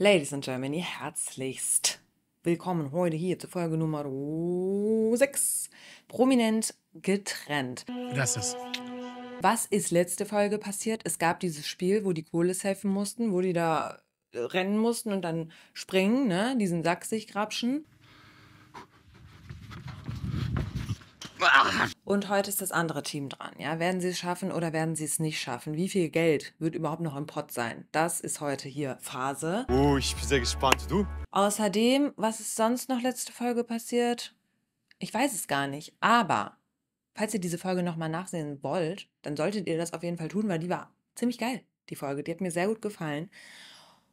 Ladies and Germany, herzlichst willkommen heute hier zur Folge Nummer 6. Prominent getrennt. Das ist. Was ist letzte Folge passiert? Es gab dieses Spiel, wo die Kohle safen mussten, wo die da rennen mussten und dann springen, ne? Diesen Sack sich grapschen. Und heute ist das andere Team dran. Ja, werden sie es schaffen oder werden sie es nicht schaffen? Wie viel Geld wird überhaupt noch im Pott sein? Das ist heute hier Phase. Oh, ich bin sehr gespannt. Du? Außerdem, was ist sonst noch letzte Folge passiert? Ich weiß es gar nicht. Aber falls ihr diese Folge nochmal nachsehen wollt, dann solltet ihr das auf jeden Fall tun, weil die war ziemlich geil, die Folge. Die hat mir sehr gut gefallen.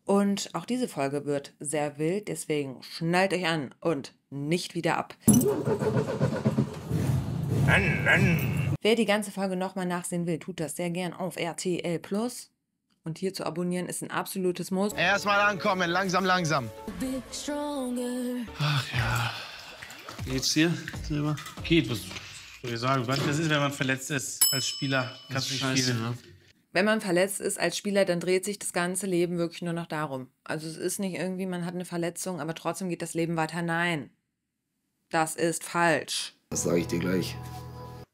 Und auch diese Folge wird sehr wild, deswegen schnallt euch an und nicht wieder ab. Wer die ganze Folge nochmal nachsehen will, tut das sehr gern auf RTL Plus. Und hier zu abonnieren ist ein absolutes Muss. Erstmal ankommen, langsam, langsam. Ach ja. Wie geht's dir, Silber? Geht, was soll ich sagen? Was das ist, wenn man verletzt ist als Spieler. Kannst du nicht Scheiße, spielen. ne? Wenn man verletzt ist als Spieler, dann dreht sich das ganze Leben wirklich nur noch darum. Also es ist nicht irgendwie, man hat eine Verletzung, aber trotzdem geht das Leben weiter. Nein. Das ist falsch. Das sage ich dir gleich.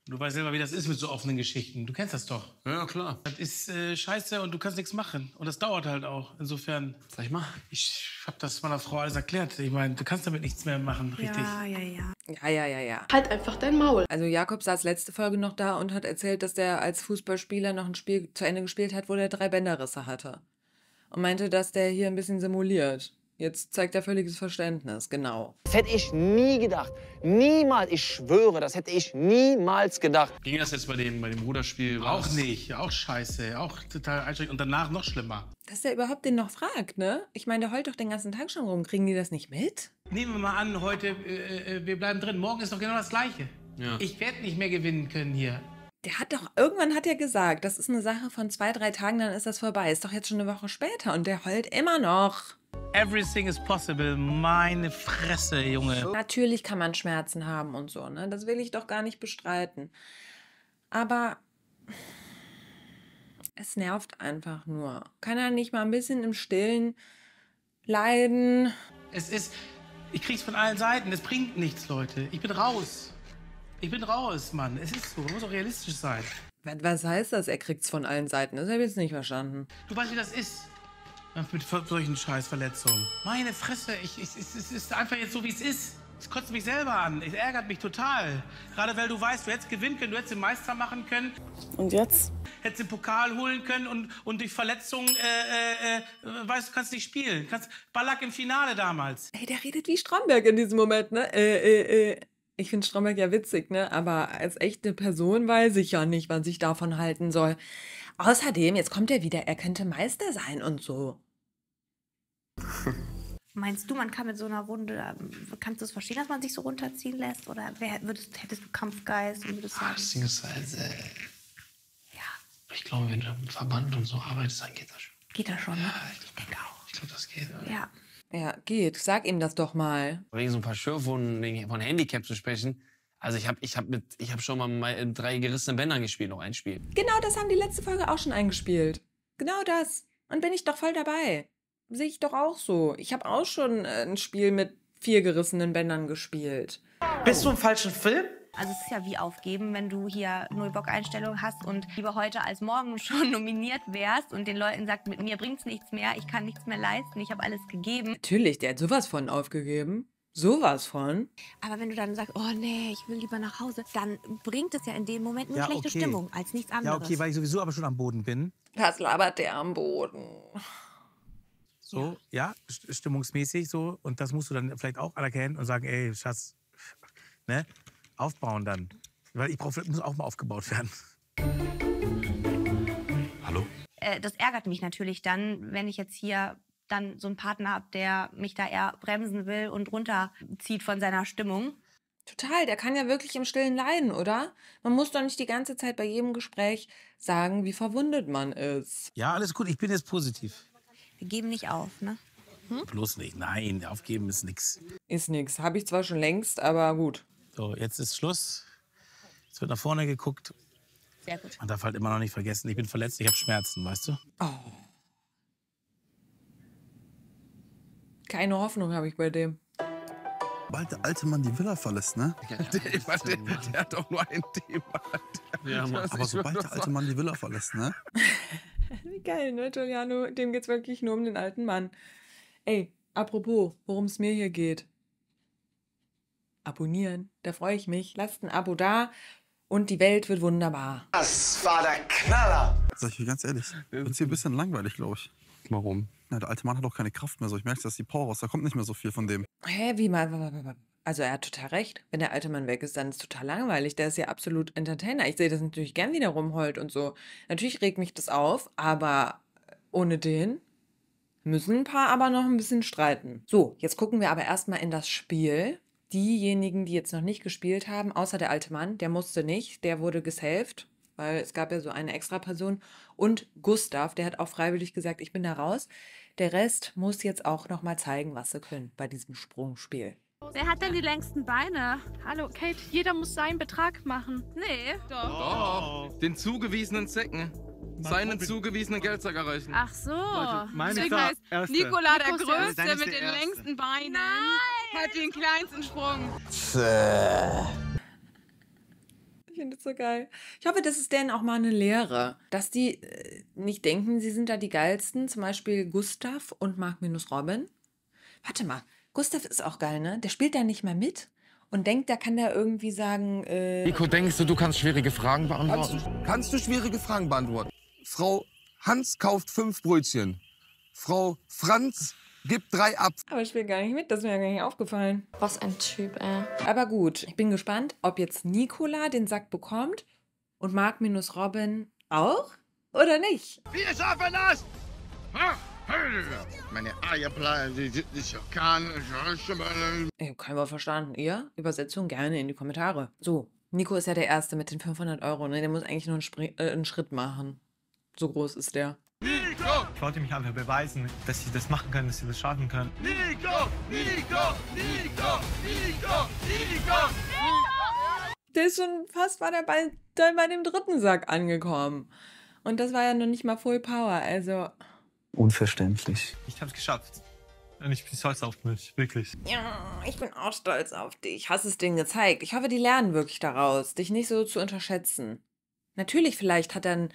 Du weißt selber, wie das ist mit so offenen Geschichten. Du kennst das doch. Ja, klar. Das ist äh, scheiße und du kannst nichts machen. Und das dauert halt auch. Insofern, Sag ich mal. ich habe das meiner Frau alles erklärt. Ich meine, du kannst damit nichts mehr machen, richtig? Ja, ja, ja. Ja, ja, ja, ja. Halt einfach dein Maul. Also Jakob saß letzte Folge noch da und hat erzählt, dass der als Fußballspieler noch ein Spiel zu Ende gespielt hat, wo der drei Bänderrisse hatte. Und meinte, dass der hier ein bisschen simuliert. Jetzt zeigt er völliges Verständnis, genau. Das hätte ich nie gedacht. Niemals. Ich schwöre, das hätte ich niemals gedacht. Ging das jetzt bei dem, bei dem Ruderspiel? Auch nicht. Auch scheiße. Auch total einschränkend. Und danach noch schlimmer. Dass der überhaupt den noch fragt, ne? Ich meine, der heult doch den ganzen Tag schon rum. Kriegen die das nicht mit? Nehmen wir mal an, heute, äh, äh, wir bleiben drin. Morgen ist doch genau das Gleiche. Ja. Ich werde nicht mehr gewinnen können hier. Der hat doch, irgendwann hat er gesagt, das ist eine Sache von zwei, drei Tagen, dann ist das vorbei. Ist doch jetzt schon eine Woche später und der heult immer noch. Everything is possible. Meine Fresse, Junge. Natürlich kann man Schmerzen haben und so, ne? Das will ich doch gar nicht bestreiten. Aber es nervt einfach nur. Kann er nicht mal ein bisschen im Stillen leiden? Es ist. Ich krieg's von allen Seiten. Es bringt nichts, Leute. Ich bin raus. Ich bin raus, Mann. Es ist so. Man muss auch realistisch sein. Was- heißt das? Er kriegt's von allen Seiten. Das habe ich jetzt nicht verstanden. Du weißt, wie das ist. Mit solchen Scheißverletzungen. Meine Fresse, ich, ich, es, es ist einfach jetzt so, wie es ist. Es kotzt mich selber an. Es ärgert mich total. Gerade weil du weißt, du hättest gewinnen können, du hättest den Meister machen können, Und jetzt? hättest den Pokal holen können und, und durch Verletzungen, äh, äh, äh, weißt du, kannst nicht spielen. Kannst, Ballack im Finale damals. Ey, der redet wie Stromberg in diesem Moment, ne? Äh, äh, äh. Ich finde Stromberg ja witzig, ne? Aber als echte Person weiß ich ja nicht, was ich davon halten soll. Außerdem, jetzt kommt er wieder, er könnte Meister sein und so. Meinst du, man kann mit so einer Wunde, ähm, kannst du es verstehen, dass man sich so runterziehen lässt? Oder wer, würdest, hättest du Kampfgeist und würdest sagen, Das Ding ist halt, äh, ja, ich glaube, wenn du mit Verband und so arbeitest, dann geht das schon. geht das schon, ne? Ja, ich Ich denke auch. Ich glaube, das geht. Ja. Ja, geht. Sag ihm das doch mal. Wegen so ein paar Schürfwunden, wegen von Handicap zu sprechen. Also ich habe ich hab mit, ich habe schon mal mit drei gerissenen Bändern gespielt, noch ein Spiel. Genau das haben die letzte Folge auch schon eingespielt. Genau das. Und bin ich doch voll dabei. Sehe ich doch auch so. Ich habe auch schon äh, ein Spiel mit vier gerissenen Bändern gespielt. Bist du im falschen Film? Also es ist ja wie aufgeben, wenn du hier Null-Bock-Einstellung hast und lieber heute als morgen schon nominiert wärst und den Leuten sagt, mit mir bringt's nichts mehr, ich kann nichts mehr leisten, ich habe alles gegeben. Natürlich, der hat sowas von aufgegeben. Sowas von. Aber wenn du dann sagst, oh nee, ich will lieber nach Hause, dann bringt es ja in dem Moment nur Ja, schlechte okay. Stimmung als nichts Ja, anderes. okay, weil ich sowieso aber schon am Boden bin. Was labert der am Boden? So, ja, st- stimmungsmäßig so. Und das musst du dann vielleicht auch anerkennen und sagen, ey, Schatz, ne? Aufbauen dann. Weil ich brauch, muss auch mal aufgebaut werden. Hallo? äh, das ärgert mich natürlich dann, wenn ich jetzt hier dann so einen Partner habe, der mich da eher bremsen will und runterzieht von seiner Stimmung. Total, der kann ja wirklich im Stillen leiden, oder? Man muss doch nicht die ganze Zeit bei jedem Gespräch sagen, wie verwundet man ist. Ja, alles gut, ich bin jetzt positiv. Wir geben nicht auf, ne? Bloß nicht. Nein, aufgeben ist nix. Ist nix. Habe ich zwar schon längst, aber gut. So, jetzt ist Schluss. Jetzt wird nach vorne geguckt. Sehr gut. Man darf halt immer noch nicht vergessen, ich bin verletzt, ich habe Schmerzen, weißt du? Oh. Keine Hoffnung habe ich bei dem. Sobald der alte Mann die Villa verlässt, ne? Ja, Der, der, der hat doch nur ein Thema. Ja, Mann. Aber sobald der alte Mann die Villa verlässt, ne? Wie geil, ne, Giuliano? Dem geht's wirklich nur um den alten Mann. Ey, apropos, worum es mir hier geht. Abonnieren, da freue ich mich. Lasst ein Abo da und die Welt wird wunderbar. Das war der Knaller. Sag ich dir ganz ehrlich. Wird's hier ein bisschen langweilig, glaube ich. Warum? Na, der alte Mann hat auch keine Kraft mehr so. Ich merke, dass die Power raus. Da kommt nicht mehr so viel von dem. Hä, wie mal? Also er hat total recht. Wenn der alte Mann weg ist, dann ist es total langweilig. Der ist ja absolut Entertainer. Ich sehe das natürlich gern, wie der rumheult und so. Natürlich regt mich das auf, aber ohne den müssen ein paar aber noch ein bisschen streiten. So, jetzt gucken wir aber erstmal in das Spiel. Diejenigen, die jetzt noch nicht gespielt haben, außer der alte Mann, der musste nicht, der wurde gesaved, weil es gab ja so eine extra Person. Und Gustav, der hat auch freiwillig gesagt, ich bin da raus. Der Rest muss jetzt auch noch mal zeigen, was sie können bei diesem Sprungspiel. Wer hat denn die längsten Beine? Hallo, Kate, jeder muss seinen Betrag machen. Nee. Doch. Den zugewiesenen Zecken. Seinen zugewiesenen Geldsack erreichen. Ach so. meine Deswegen heißt Erste. Nikola der Größte mit den Erste. längsten Beinen. Hat den kleinsten Sprung. Ich finde das so geil. Ich hoffe, das ist denen auch mal eine Lehre, dass die äh, nicht denken, sie sind da die geilsten. Zum Beispiel Gustav und Mark minus Robin. Warte mal, Gustav ist auch geil, ne? Der spielt da nicht mehr mit und denkt, da kann der irgendwie sagen, äh, Nico, denkst du, du kannst schwierige Fragen Kannst, beantworten? kannst du schwierige Fragen beantworten? Frau Hans kauft fünf Brötchen. Frau Franz gibt drei ab. aber ich spiele gar nicht mit, das ist mir ja gar nicht aufgefallen. Was ein Typ, ey. Aber gut, ich bin gespannt, ob jetzt Nikola den Sack bekommt und Mark minus Robin auch oder nicht. Wir schaffen das! Meine Eierplatten, die sind nicht kann. Ich kein Wort verstanden. Ihr? Übersetzung gerne in die Kommentare. So, Nico ist ja der Erste mit den 500 Euro, ne? Der muss eigentlich nur einen, Spri äh, einen Schritt machen. So groß ist der. Ich wollte mich einfach beweisen, dass sie das machen können, dass sie das schaffen können. Nico! Nico! Nico! Nico! Nico! Der ist schon fast bei, der, bei, der, bei dem dritten Sack angekommen. Und das war ja noch nicht mal Full Power, also. Unverständlich. Ich hab's geschafft. Und ich bin stolz auf mich, wirklich. Ja, ich bin auch stolz auf dich. Hast es denen gezeigt. Ich hoffe, die lernen wirklich daraus, dich nicht so zu unterschätzen. Natürlich, vielleicht hat er ein.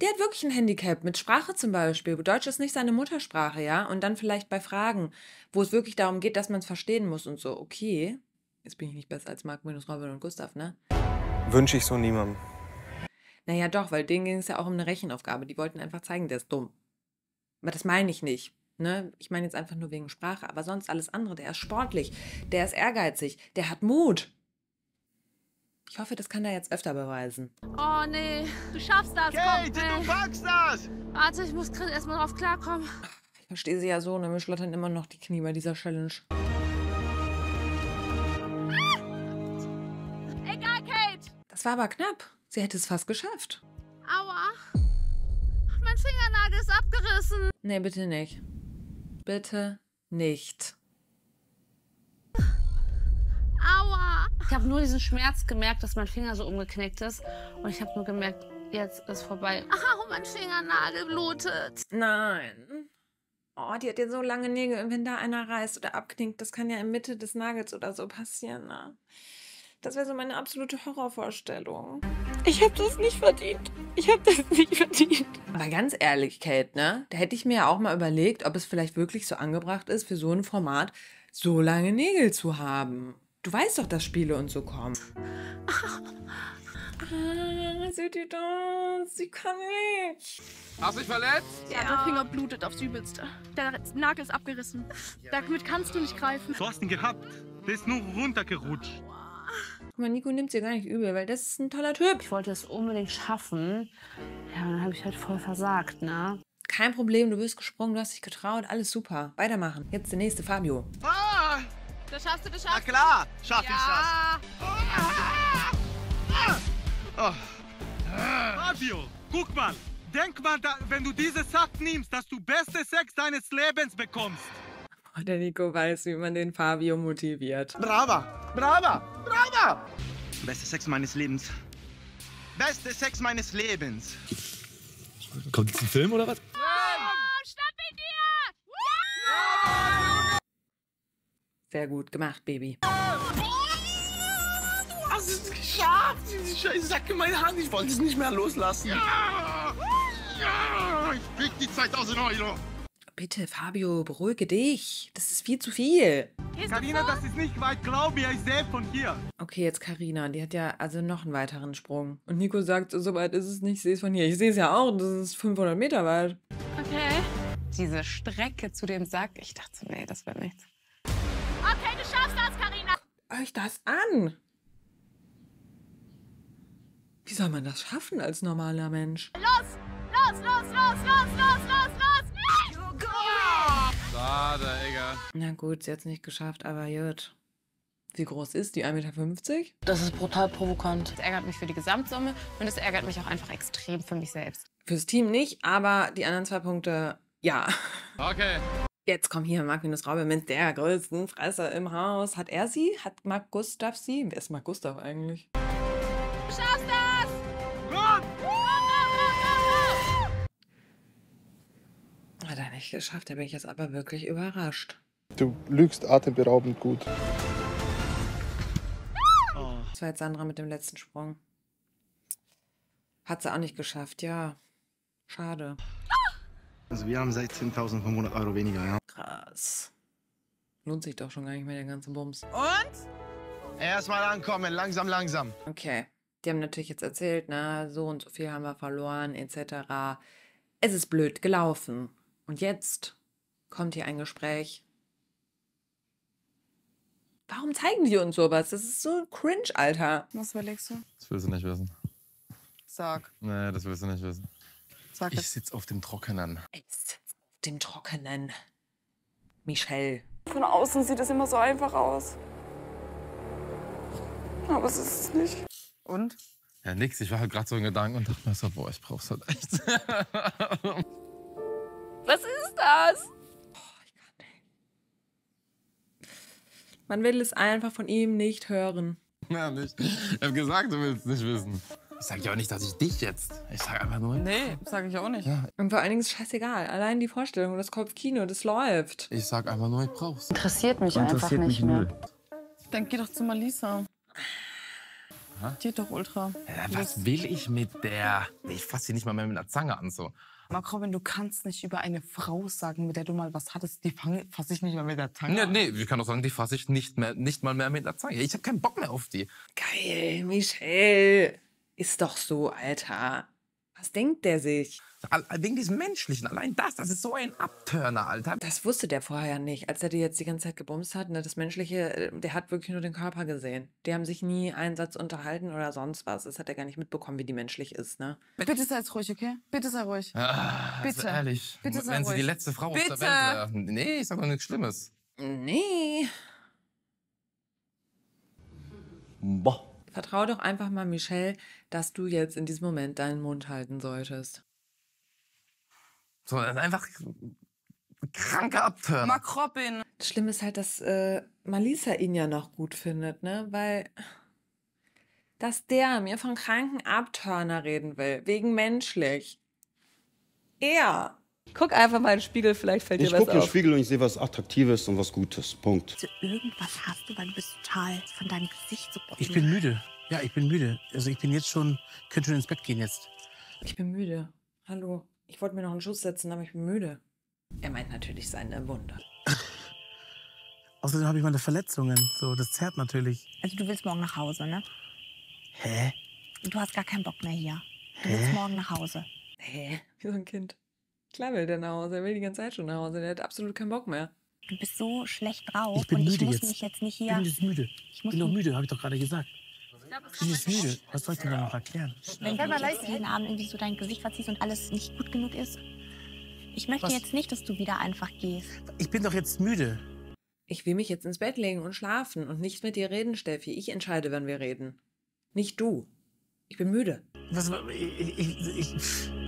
Der hat wirklich ein Handicap mit Sprache zum Beispiel. Deutsch ist nicht seine Muttersprache, ja? Und dann vielleicht bei Fragen, wo es wirklich darum geht, dass man es verstehen muss und so. Okay, jetzt bin ich nicht besser als Marc minus Robin und Gustav, ne? Wünsche ich so niemandem. Naja, doch, weil denen ging es ja auch um eine Rechenaufgabe. Die wollten einfach zeigen, der ist dumm. Aber das meine ich nicht. Ne? Ich meine jetzt einfach nur wegen Sprache. Aber sonst alles andere. Der ist sportlich, der ist ehrgeizig, der hat Mut. Ich hoffe, das kann er jetzt öfter beweisen. Oh nee, du schaffst das. Kate, komm, du packst das! Warte, ich muss gerade erstmal drauf klarkommen. Ich verstehe sie ja so, ne? Mir schlottern immer noch die Knie bei dieser Challenge. Egal, Kate. Das war aber knapp. Sie hätte es fast geschafft. Aua. Mein Fingernagel ist abgerissen. Nee, bitte nicht. Bitte nicht. Aua. Ich habe nur diesen Schmerz gemerkt, dass mein Finger so umgeknickt ist. Und ich habe nur gemerkt, jetzt ist vorbei. Au, mein Fingernagel blutet. Nein. Oh, die hat ja so lange Nägel. Und wenn da einer reißt oder abknickt, das kann ja in Mitte des Nagels oder so passieren. Ne? Das wäre so meine absolute Horrorvorstellung. Ich habe das nicht verdient. Ich habe das nicht verdient. Aber ganz ehrlich, Kate, ne? Da hätte ich mir ja auch mal überlegt, ob es vielleicht wirklich so angebracht ist, für so ein Format so lange Nägel zu haben. Du weißt doch, dass Spiele und so kommen. Ah, seht ihr das? Sie kann nicht. Hast du dich verletzt? Ja, der Finger blutet aufs Übelste. Der Nagel ist abgerissen. Damit kannst du nicht greifen. Du hast ihn gehabt. Der ist nur runtergerutscht. Guck mal, Nico nimmt sie gar nicht übel, weil das ist ein toller Typ. Ich wollte es unbedingt schaffen. Ja, dann habe ich halt voll versagt, ne? Kein Problem, du bist gesprungen, du hast dich getraut, alles super. Weitermachen. Jetzt der nächste, Fabio. Ah! Das schaffst du, das Na schaffst du. klar, schaff ich Ja. das. Oh. Fabio, guck mal. Denk mal, da, wenn du diese Sack nimmst, dass du beste Sex deines Lebens bekommst. Oh, der Nico weiß, wie man den Fabio motiviert. Brava, brava, brava! Beste Sex meines Lebens. Beste Sex meines Lebens. Kommt jetzt ein Film oder was? Oh, schnapp ihn dir! Sehr gut gemacht, Baby. Du hast es geschafft! Diese scheiß Sack in meine Hand. Ich wollte es nicht mehr loslassen. Ja! Ja! Ich krieg die 2000 Euro. Bitte, Fabio, beruhige dich. Das ist viel zu viel. Karina, das ist nicht weit, glaub mir, ich sehe von hier. Okay, jetzt Karina, die hat ja also noch einen weiteren Sprung. Und Nico sagt, so weit ist es nicht, ich sehe es von hier. Ich sehe es ja auch, das ist 500 Meter weit. Okay. Diese Strecke zu dem Sack, ich dachte, nee, das wird nichts. Euch das an. Wie soll man das schaffen als normaler Mensch? Los, los, los, los, los, los, los, los. Schade, Digga. Na gut, sie hat es nicht geschafft, aber gut. Wie groß ist die? 1,50 Meter? Das ist brutal provokant. Es ärgert mich für die Gesamtsumme und es ärgert mich auch einfach extrem für mich selbst. Fürs Team nicht, aber die anderen zwei Punkte, ja. Okay. Jetzt komm hier, Marc Minus Raube mit der größten Fresse im Haus. Hat er sie? Hat Marc Gustav sie? Wer ist Marc Gustav eigentlich? Du schaffst das. Run! Hat er nicht geschafft, da bin ich jetzt aber wirklich überrascht. Du lügst atemberaubend gut. Das war jetzt Sandra mit dem letzten Sprung. Hat sie auch nicht geschafft, ja. Schade. Also wir haben 16.500 Euro weniger, ja. Krass. Lohnt sich doch schon gar nicht mehr der ganze Bums. Und? Erstmal ankommen, langsam, langsam. Okay. Die haben natürlich jetzt erzählt, na, so und so viel haben wir verloren, etc. Es ist blöd gelaufen. Und jetzt kommt hier ein Gespräch. Warum zeigen die uns sowas? Das ist so cringe, Alter. Was überlegst du? Das willst du nicht wissen. Sag. Nee, das willst du nicht wissen. Sag Ich sitz auf dem Trockenen. Ich sitz auf dem Trockenen. Michelle. Von außen sieht es immer so einfach aus. Aber es ist es nicht. Und? Ja, nix. Ich war halt gerade so in Gedanken und dachte mir so, boah, ich brauch's halt echt. Was ist das? Man will es einfach von ihm nicht hören. ja, nicht. Ich hab gesagt, du willst nicht wissen. Ich sag ja auch nicht, dass ich dich jetzt. Ich sag einfach nur. Nee, sag ich auch nicht. Und vor allen Dingen ist es scheißegal. Allein die Vorstellung, das Kopfkino, das läuft. Ich sag einfach nur, ich brauch's. Interessiert mich einfach nicht mehr. Dann geh doch zu Malisa. Hä? Die hat doch Ultra. Ja, was will ich mit der? Ich fass sie nicht mal mehr mit einer Zange an, so. Mark Robin, du kannst nicht über eine Frau sagen, mit der du mal was hattest, die fasse ich nicht mehr mit der Zange Nee, an. nee, ich kann doch sagen, die fasse ich nicht, mehr, nicht mal mehr mit einer Zange. Ich hab keinen Bock mehr auf die. Geil, Michelle. Ist doch so, Alter. Was denkt der sich? Wegen diesem Menschlichen, allein das, das ist so ein Abturner, Alter. Das wusste der vorher nicht, als er die jetzt die ganze Zeit gebumst hat. Ne? Das Menschliche, äh, der hat wirklich nur den Körper gesehen. Die haben sich nie einen Satz unterhalten oder sonst was. Das hat er gar nicht mitbekommen, wie die menschlich ist, ne? Bitte sei jetzt ruhig, okay? Bitte sei ruhig. Ah, Bitte. Also ehrlich, Bitte sei wenn sie die ruhig. letzte Frau Bitte. auf der Welt wäre. Nee, ich sag doch nichts Schlimmes. Nee. Boah. Vertrau doch einfach mal Michelle, dass du jetzt in diesem Moment deinen Mund halten solltest. So, das ist einfach ein kranker Abturner. Mark Robin. Das Schlimme ist halt, dass äh, Malisa ihn ja noch gut findet, ne? Weil, dass der mir von kranken Abturner reden will, wegen menschlich. Er. Guck einfach mal in den Spiegel, vielleicht fällt Ich dir was gucke in den auf. Spiegel und ich sehe was Attraktives und was Gutes. Punkt. Du irgendwas hast du, weil du bist total von deinem Gesicht so Ich bin müde. Ja, ich bin müde. Also ich bin jetzt schon, könnte schon ins Bett gehen jetzt. Ich bin müde. Hallo. Ich wollte mir noch einen Schuss setzen, aber ich bin müde. Er meint natürlich seine Wunde. Außerdem habe ich meine Verletzungen. So, das zerrt natürlich. Also du willst morgen nach Hause, ne? Hä? Du hast gar keinen Bock mehr hier. Du Hä? willst morgen nach Hause. Hä? Wie so ein Kind. Klar will der nach Hause. Er will die ganze Zeit schon nach Hause. Der hat absolut keinen Bock mehr. Du bist so schlecht drauf Ich bin und ich müde muss jetzt. mich jetzt nicht Ich hier. bin jetzt müde. Ich Ich muss bin doch mich- müde, habe ich doch gerade gesagt. Ich bin jetzt müde. Was soll ich denn da noch erklären? Wenn du jetzt jeden Abend irgendwie so dein Gesicht verziehst und alles nicht gut genug ist. Ich möchte Was? jetzt nicht, dass du wieder einfach gehst. Ich bin doch jetzt müde. Ich will mich jetzt ins Bett legen und schlafen und nicht mit dir reden, Steffi. Ich entscheide, wenn wir reden. Nicht du. Ich bin müde. Was, ich, ich, ich,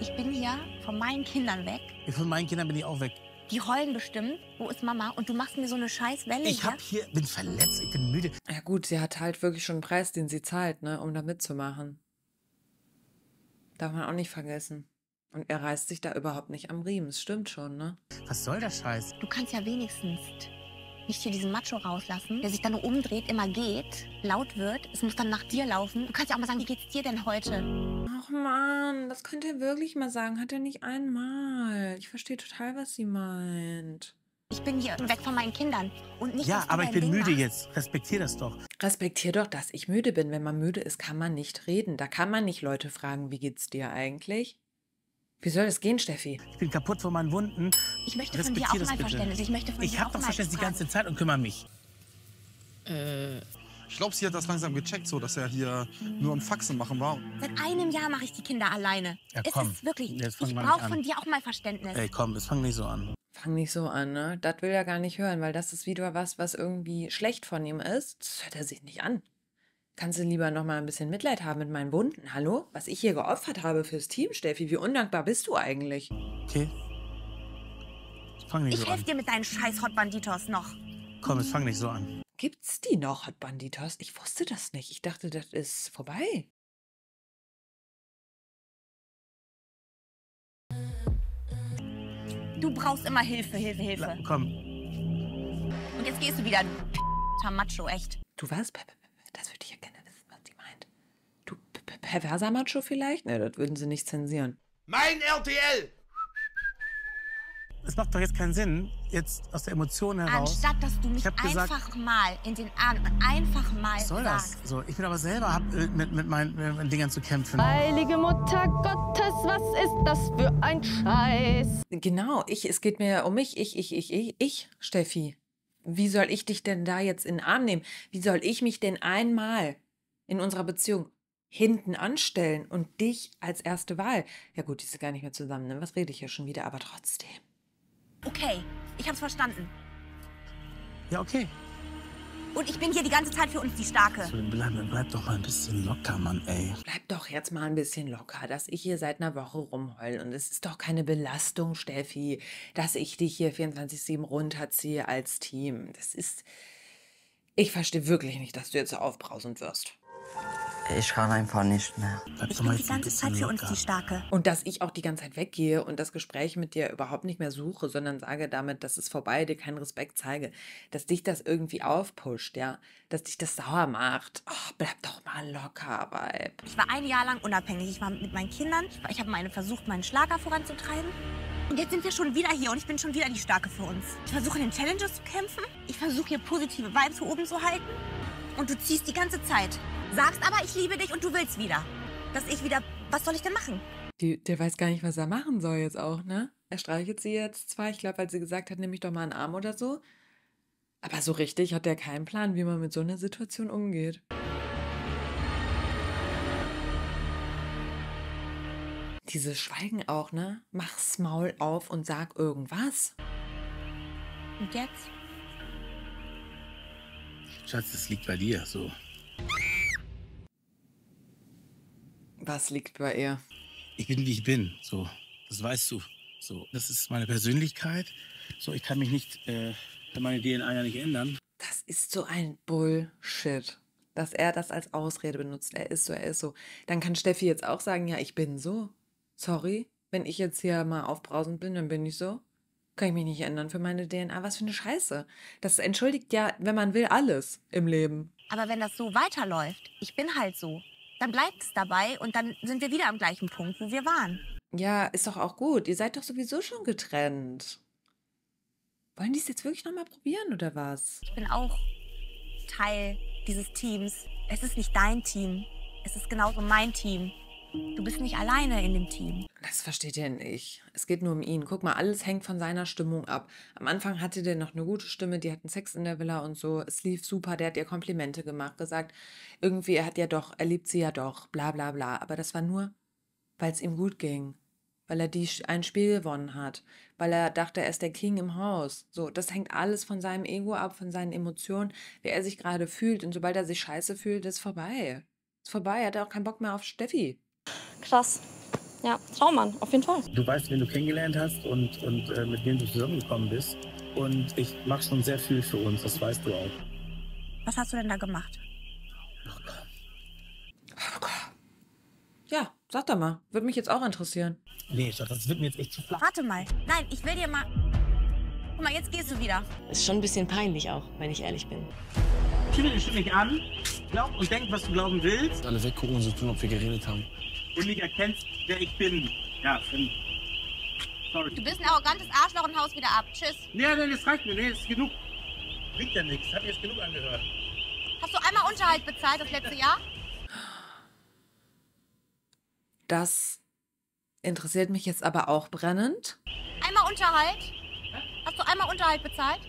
Ich bin hier von meinen Kindern weg. von meinen Kindern bin ich auch weg. Die heulen bestimmt. Wo ist Mama? Und du machst mir so eine scheiß Welle Ich hab hier, bin verletzt, ich bin müde. Ja gut, sie hat halt wirklich schon einen Preis, den sie zahlt, ne, um da mitzumachen. Darf man auch nicht vergessen. Und er reißt sich da überhaupt nicht am Riemen. Es stimmt schon, ne? Was soll der Scheiß? Du kannst ja wenigstens nicht hier diesen Macho rauslassen, der sich dann nur umdreht, immer geht, laut wird. Es muss dann nach dir laufen. Du kannst ja auch mal sagen, wie geht's dir denn heute? Ach Mann, das könnte er wirklich mal sagen. Hat er nicht einmal. Ich verstehe total, was sie meint. Ich bin hier weg von meinen Kindern und nicht Ja, aber ich bin Ding müde machst. jetzt. Respektier das doch. Respektier doch, dass ich müde bin. Wenn man müde ist, kann man nicht reden. Da kann man nicht Leute fragen, wie geht's dir eigentlich? Wie soll das gehen, Steffi? Ich bin kaputt von meinen Wunden. Ich möchte von dir Respektier auch das mal bitte. Verständnis. Ich möchte von Ich dir hab auch doch Verständnis die ganze Zeit und kümmere mich. Äh, ich glaube, sie hat das langsam gecheckt, so dass er hier nur am Faxen machen war. Seit einem Jahr mache ich die Kinder alleine. Ja, es komm. ist wirklich. Jetzt ich brauche von dir auch mal Verständnis. Ey, komm, jetzt fang nicht so an. Fang nicht so an, ne? Das will er gar nicht hören, weil das ist wieder was, was irgendwie schlecht von ihm ist. Das hört er sich nicht an. Kannst du lieber noch mal ein bisschen Mitleid haben mit meinen Wunden? Hallo? Was ich hier geopfert habe fürs Team, Steffi, wie undankbar bist du eigentlich? Okay. Jetzt fang nicht Ich so helfe dir mit deinen scheiß Hot Banditos noch. Komm, jetzt fang nicht so an. Gibt's die noch, Hot Banditos? Ich wusste das nicht. Ich dachte, das ist vorbei. Du brauchst immer Hilfe, Hilfe, Hilfe. Komm. Und jetzt gehst du wieder, du Macho, echt. Du was? Pe- pe- pe- Das würde ich ja gerne wissen, was die meint. Du perverser Macho vielleicht? Ne, das würden sie nicht zensieren. Mein RTL! Es macht doch jetzt keinen Sinn, jetzt aus der Emotion heraus. Anstatt dass du mich Ich hab gesagt- einfach mal in den Arm, einfach mal Was soll das? sagst. So, ich bin aber selber hab, äh, mit, mit meinen äh, mit Dingern zu kämpfen. Heilige Mutter Gottes, was ist das für ein Scheiß? Genau, ich, es geht mir um mich, ich, ich, ich, ich, ich, Steffi. Wie soll ich dich denn da jetzt in den Arm nehmen? Wie soll ich mich denn einmal in unserer Beziehung hinten anstellen und dich als erste Wahl? Ja gut, die ist gar nicht mehr zusammen, ne? Was rede ich hier schon wieder, aber trotzdem. Okay, ich hab's verstanden. Ja, okay. Und ich bin hier die ganze Zeit für uns die Starke. Bleib, bleib doch mal ein bisschen locker, Mann, ey. Bleib doch jetzt mal ein bisschen locker, dass ich hier seit einer Woche rumheul. Und es ist doch keine Belastung, Steffi, dass ich dich hier 24-7 runterziehe als Team. Das ist. Ich verstehe wirklich nicht, dass du jetzt so aufbrausend wirst. Ich kann einfach nicht mehr. Ich bin die ganze Zeit für uns die Starke. Und dass ich auch die ganze Zeit weggehe und das Gespräch mit dir überhaupt nicht mehr suche, sondern sage damit, dass es vorbei, dir keinen Respekt zeige, dass dich das irgendwie aufpusht, ja, dass dich das sauer macht. Oh, bleib doch mal locker, Weib. Ich war ein Jahr lang unabhängig. Ich war mit meinen Kindern. Ich, habe meine versucht, meinen Schlager voranzutreiben. Und jetzt sind wir schon wieder hier und ich bin schon wieder die Starke für uns. Ich versuche in den Challenges zu kämpfen. Ich versuche hier positive Vibes hier oben zu halten. Und du ziehst die ganze Zeit. Sagst aber, ich liebe dich und du willst wieder. Dass ich wieder. Was soll ich denn machen? Die, der weiß gar nicht, was er machen soll jetzt auch, ne? Er streichelt sie jetzt zwar, ich glaube, weil sie gesagt hat, nimm mich doch mal einen Arm oder so. Aber so richtig hat er keinen Plan, wie man mit so einer Situation umgeht. Dieses Schweigen auch, ne? Mach's Maul auf und sag irgendwas. Und jetzt? Schatz, das liegt bei dir, so. Was liegt bei ihr? Ich bin, wie ich bin, so. Das weißt du. So, das ist meine Persönlichkeit. So, ich kann mich nicht, äh, meine DNA ja nicht ändern. Das ist so ein Bullshit, dass er das als Ausrede benutzt. Er ist so, er ist so. Dann kann Steffi jetzt auch sagen, ja, ich bin so. Sorry, wenn ich jetzt hier mal aufbrausend bin, dann bin ich so. Kann ich mich nicht ändern für meine DNA. Was für eine Scheiße. Das entschuldigt ja, wenn man will, alles im Leben. Aber wenn das so weiterläuft, ich bin halt so, dann bleibt es dabei und dann sind wir wieder am gleichen Punkt, wo wir waren. Ja, ist doch auch gut. Ihr seid doch sowieso schon getrennt. Wollen die es jetzt wirklich nochmal probieren oder was? Ich bin auch Teil dieses Teams. Es ist nicht dein Team. Es ist genauso mein Team. Du bist nicht alleine in dem Team. Das versteht ihr nicht. Es geht nur um ihn. Guck mal, alles hängt von seiner Stimmung ab. Am Anfang hatte der noch eine gute Stimme, die hatten Sex in der Villa und so. Es lief super, der hat ihr Komplimente gemacht, gesagt, irgendwie, er hat ja doch, er liebt sie ja doch, bla bla bla. Aber das war nur, weil es ihm gut ging. Weil er die, ein Spiel gewonnen hat. Weil er dachte, er ist der King im Haus. So, das hängt alles von seinem Ego ab, von seinen Emotionen, wie er sich gerade fühlt. Und sobald er sich scheiße fühlt, ist vorbei. Ist vorbei, er hat auch keinen Bock mehr auf Steffi. Krass. Ja, Traummann, auf jeden Fall. Du weißt, wen du kennengelernt hast und, und äh, mit wem du zusammengekommen bist. Und ich mache schon sehr viel für uns, das weißt du auch. Was hast du denn da gemacht? Ja, sag doch mal. Würde mich jetzt auch interessieren. Nee, das wird mir jetzt echt zu flach. Warte mal. Nein, ich will dir mal. Guck mal, jetzt gehst du wieder. Ist schon ein bisschen peinlich auch, wenn ich ehrlich bin. Schiebe dich nicht an, glaub und denk, was du glauben willst. Alle weggucken und so tun, ob wir geredet haben. Und nicht erkennst, wer ich bin. Ja, Finn. Sorry. Du bist ein arrogantes Arschloch und haust wieder ab. Tschüss. Nee, nee, das reicht mir. Nee, das ist genug. Bringt ja nichts. Hat mir jetzt genug angehört. Hast du einmal Unterhalt bezahlt das letzte Jahr? Das interessiert mich jetzt aber auch brennend. Einmal Unterhalt? Hast du einmal Unterhalt bezahlt?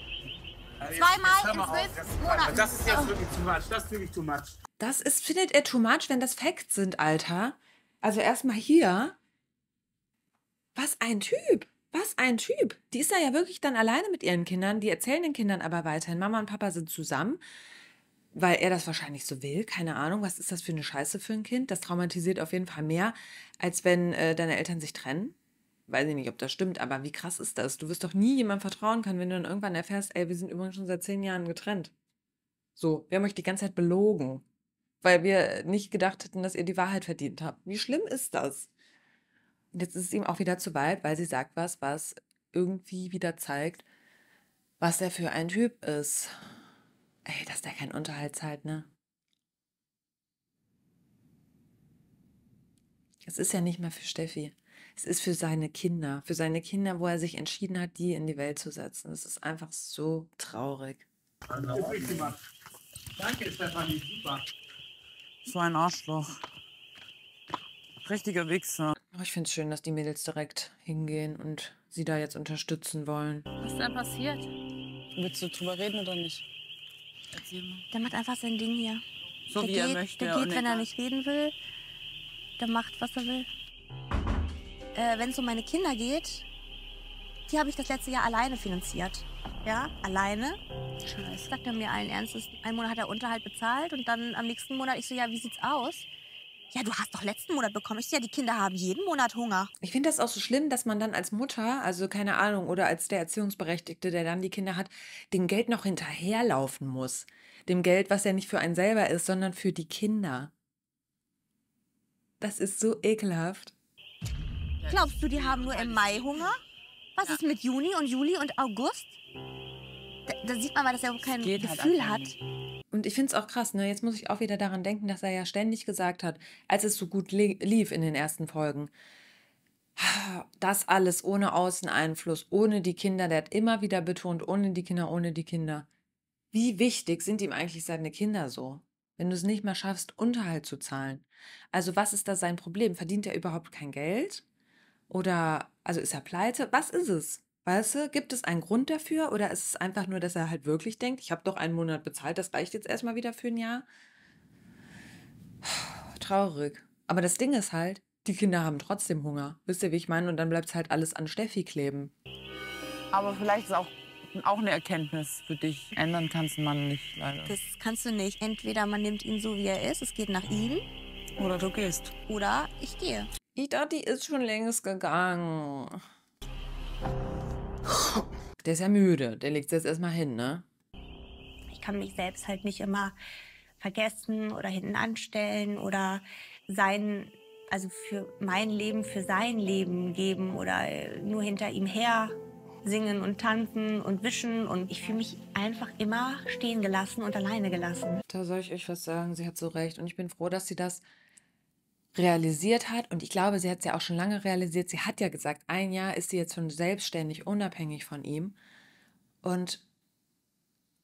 Zweimal in zwölf Monaten. Das ist jetzt wirklich too much. Das ist wirklich too much. Das ist, findet er too much, wenn das Facts sind, Alter. Also erstmal hier. Was ein Typ. Was ein Typ. Die ist da ja wirklich dann alleine mit ihren Kindern. Die erzählen den Kindern aber weiterhin, Mama und Papa sind zusammen, weil er das wahrscheinlich so will. Keine Ahnung, was ist das für eine Scheiße für ein Kind? Das traumatisiert auf jeden Fall mehr, als wenn äh, deine Eltern sich trennen. Weiß ich nicht, ob das stimmt, aber wie krass ist das? Du wirst doch nie jemandem vertrauen können, wenn du dann irgendwann erfährst, ey, wir sind übrigens schon seit zehn Jahren getrennt. So, wir haben euch die ganze Zeit belogen, weil wir nicht gedacht hätten, dass ihr die Wahrheit verdient habt. Wie schlimm ist das? Und jetzt ist es ihm auch wieder zu weit, weil sie sagt was, was irgendwie wieder zeigt, was er für ein Typ ist. Ey, dass der keinen Unterhalt zahlt, ne? Es ist ja nicht mal für Steffi. Es ist für seine Kinder. Für seine Kinder, wo er sich entschieden hat, die in die Welt zu setzen. Es ist einfach so traurig. Danke, Stefanie. Super. So ein Arschloch. Richtiger Wichser. Oh, Ich finde es schön, dass die Mädels direkt hingehen und sie da jetzt unterstützen wollen. Was ist denn passiert? Willst du drüber reden oder nicht? Erzähl mal. Der macht einfach sein Ding hier. So der wie geht, er möchte. Der geht, wenn er nicht reden will. Der macht, was er will. Äh, wenn es um meine Kinder geht, die habe ich das letzte Jahr alleine finanziert. Ja, alleine. Scheiße. Sagt er mir allen Ernstes. Einen Monat hat er Unterhalt bezahlt und dann am nächsten Monat, ich so, ja, wie sieht's aus? Ja, du hast doch letzten Monat bekommen. Ich so, ja, die Kinder haben jeden Monat Hunger. Ich finde das auch so schlimm, dass man dann als Mutter, also keine Ahnung, oder als der Erziehungsberechtigte, der dann die Kinder hat, dem Geld noch hinterherlaufen muss. Dem Geld, was ja nicht für einen selber ist, sondern für die Kinder. Das ist so ekelhaft. Glaubst du, die haben nur im Mai Hunger? Was ist mit Juni und Juli und August? Da, da sieht man mal, dass er überhaupt kein geht halt Gefühl einfach hat. Und ich finde es auch krass, ne? Jetzt muss ich auch wieder daran denken, dass er ja ständig gesagt hat, als es so gut li lief in den ersten Folgen, das alles ohne Außeneinfluss, ohne die Kinder. Der hat immer wieder betont, ohne die Kinder, ohne die Kinder. Wie wichtig sind ihm eigentlich seine Kinder so? Wenn du es nicht mehr schaffst, Unterhalt zu zahlen. Also was ist da sein Problem? Verdient er überhaupt kein Geld? Oder, also ist er pleite? Was ist es? Weißt du, gibt es einen Grund dafür? Oder ist es einfach nur, dass er halt wirklich denkt, ich habe doch einen Monat bezahlt, das reicht jetzt erstmal wieder für ein Jahr? Traurig. Aber das Ding ist halt, die Kinder haben trotzdem Hunger. Wisst ihr, wie ich meine? Und dann bleibt es halt alles an Steffi kleben. Aber vielleicht ist auch, auch eine Erkenntnis für dich. Ändern kannst man nicht, leider. Das kannst du nicht. Entweder man nimmt ihn so, wie er ist, es geht nach ihm. Oder du gehst. Oder ich gehe. Ich dachte, die ist schon längst gegangen. Der ist ja müde. Der legt jetzt erstmal hin, ne? Ich kann mich selbst halt nicht immer vergessen oder hinten anstellen oder sein, also für mein Leben, für sein Leben geben oder nur hinter ihm her singen und tanzen und wischen. Und ich fühle mich einfach immer stehen gelassen und alleine gelassen. Da soll ich euch was sagen. Sie hat so recht. Und ich bin froh, dass sie das realisiert hat. Und ich glaube, sie hat es ja auch schon lange realisiert. Sie hat ja gesagt, ein Jahr ist sie jetzt schon selbstständig, unabhängig von ihm. Und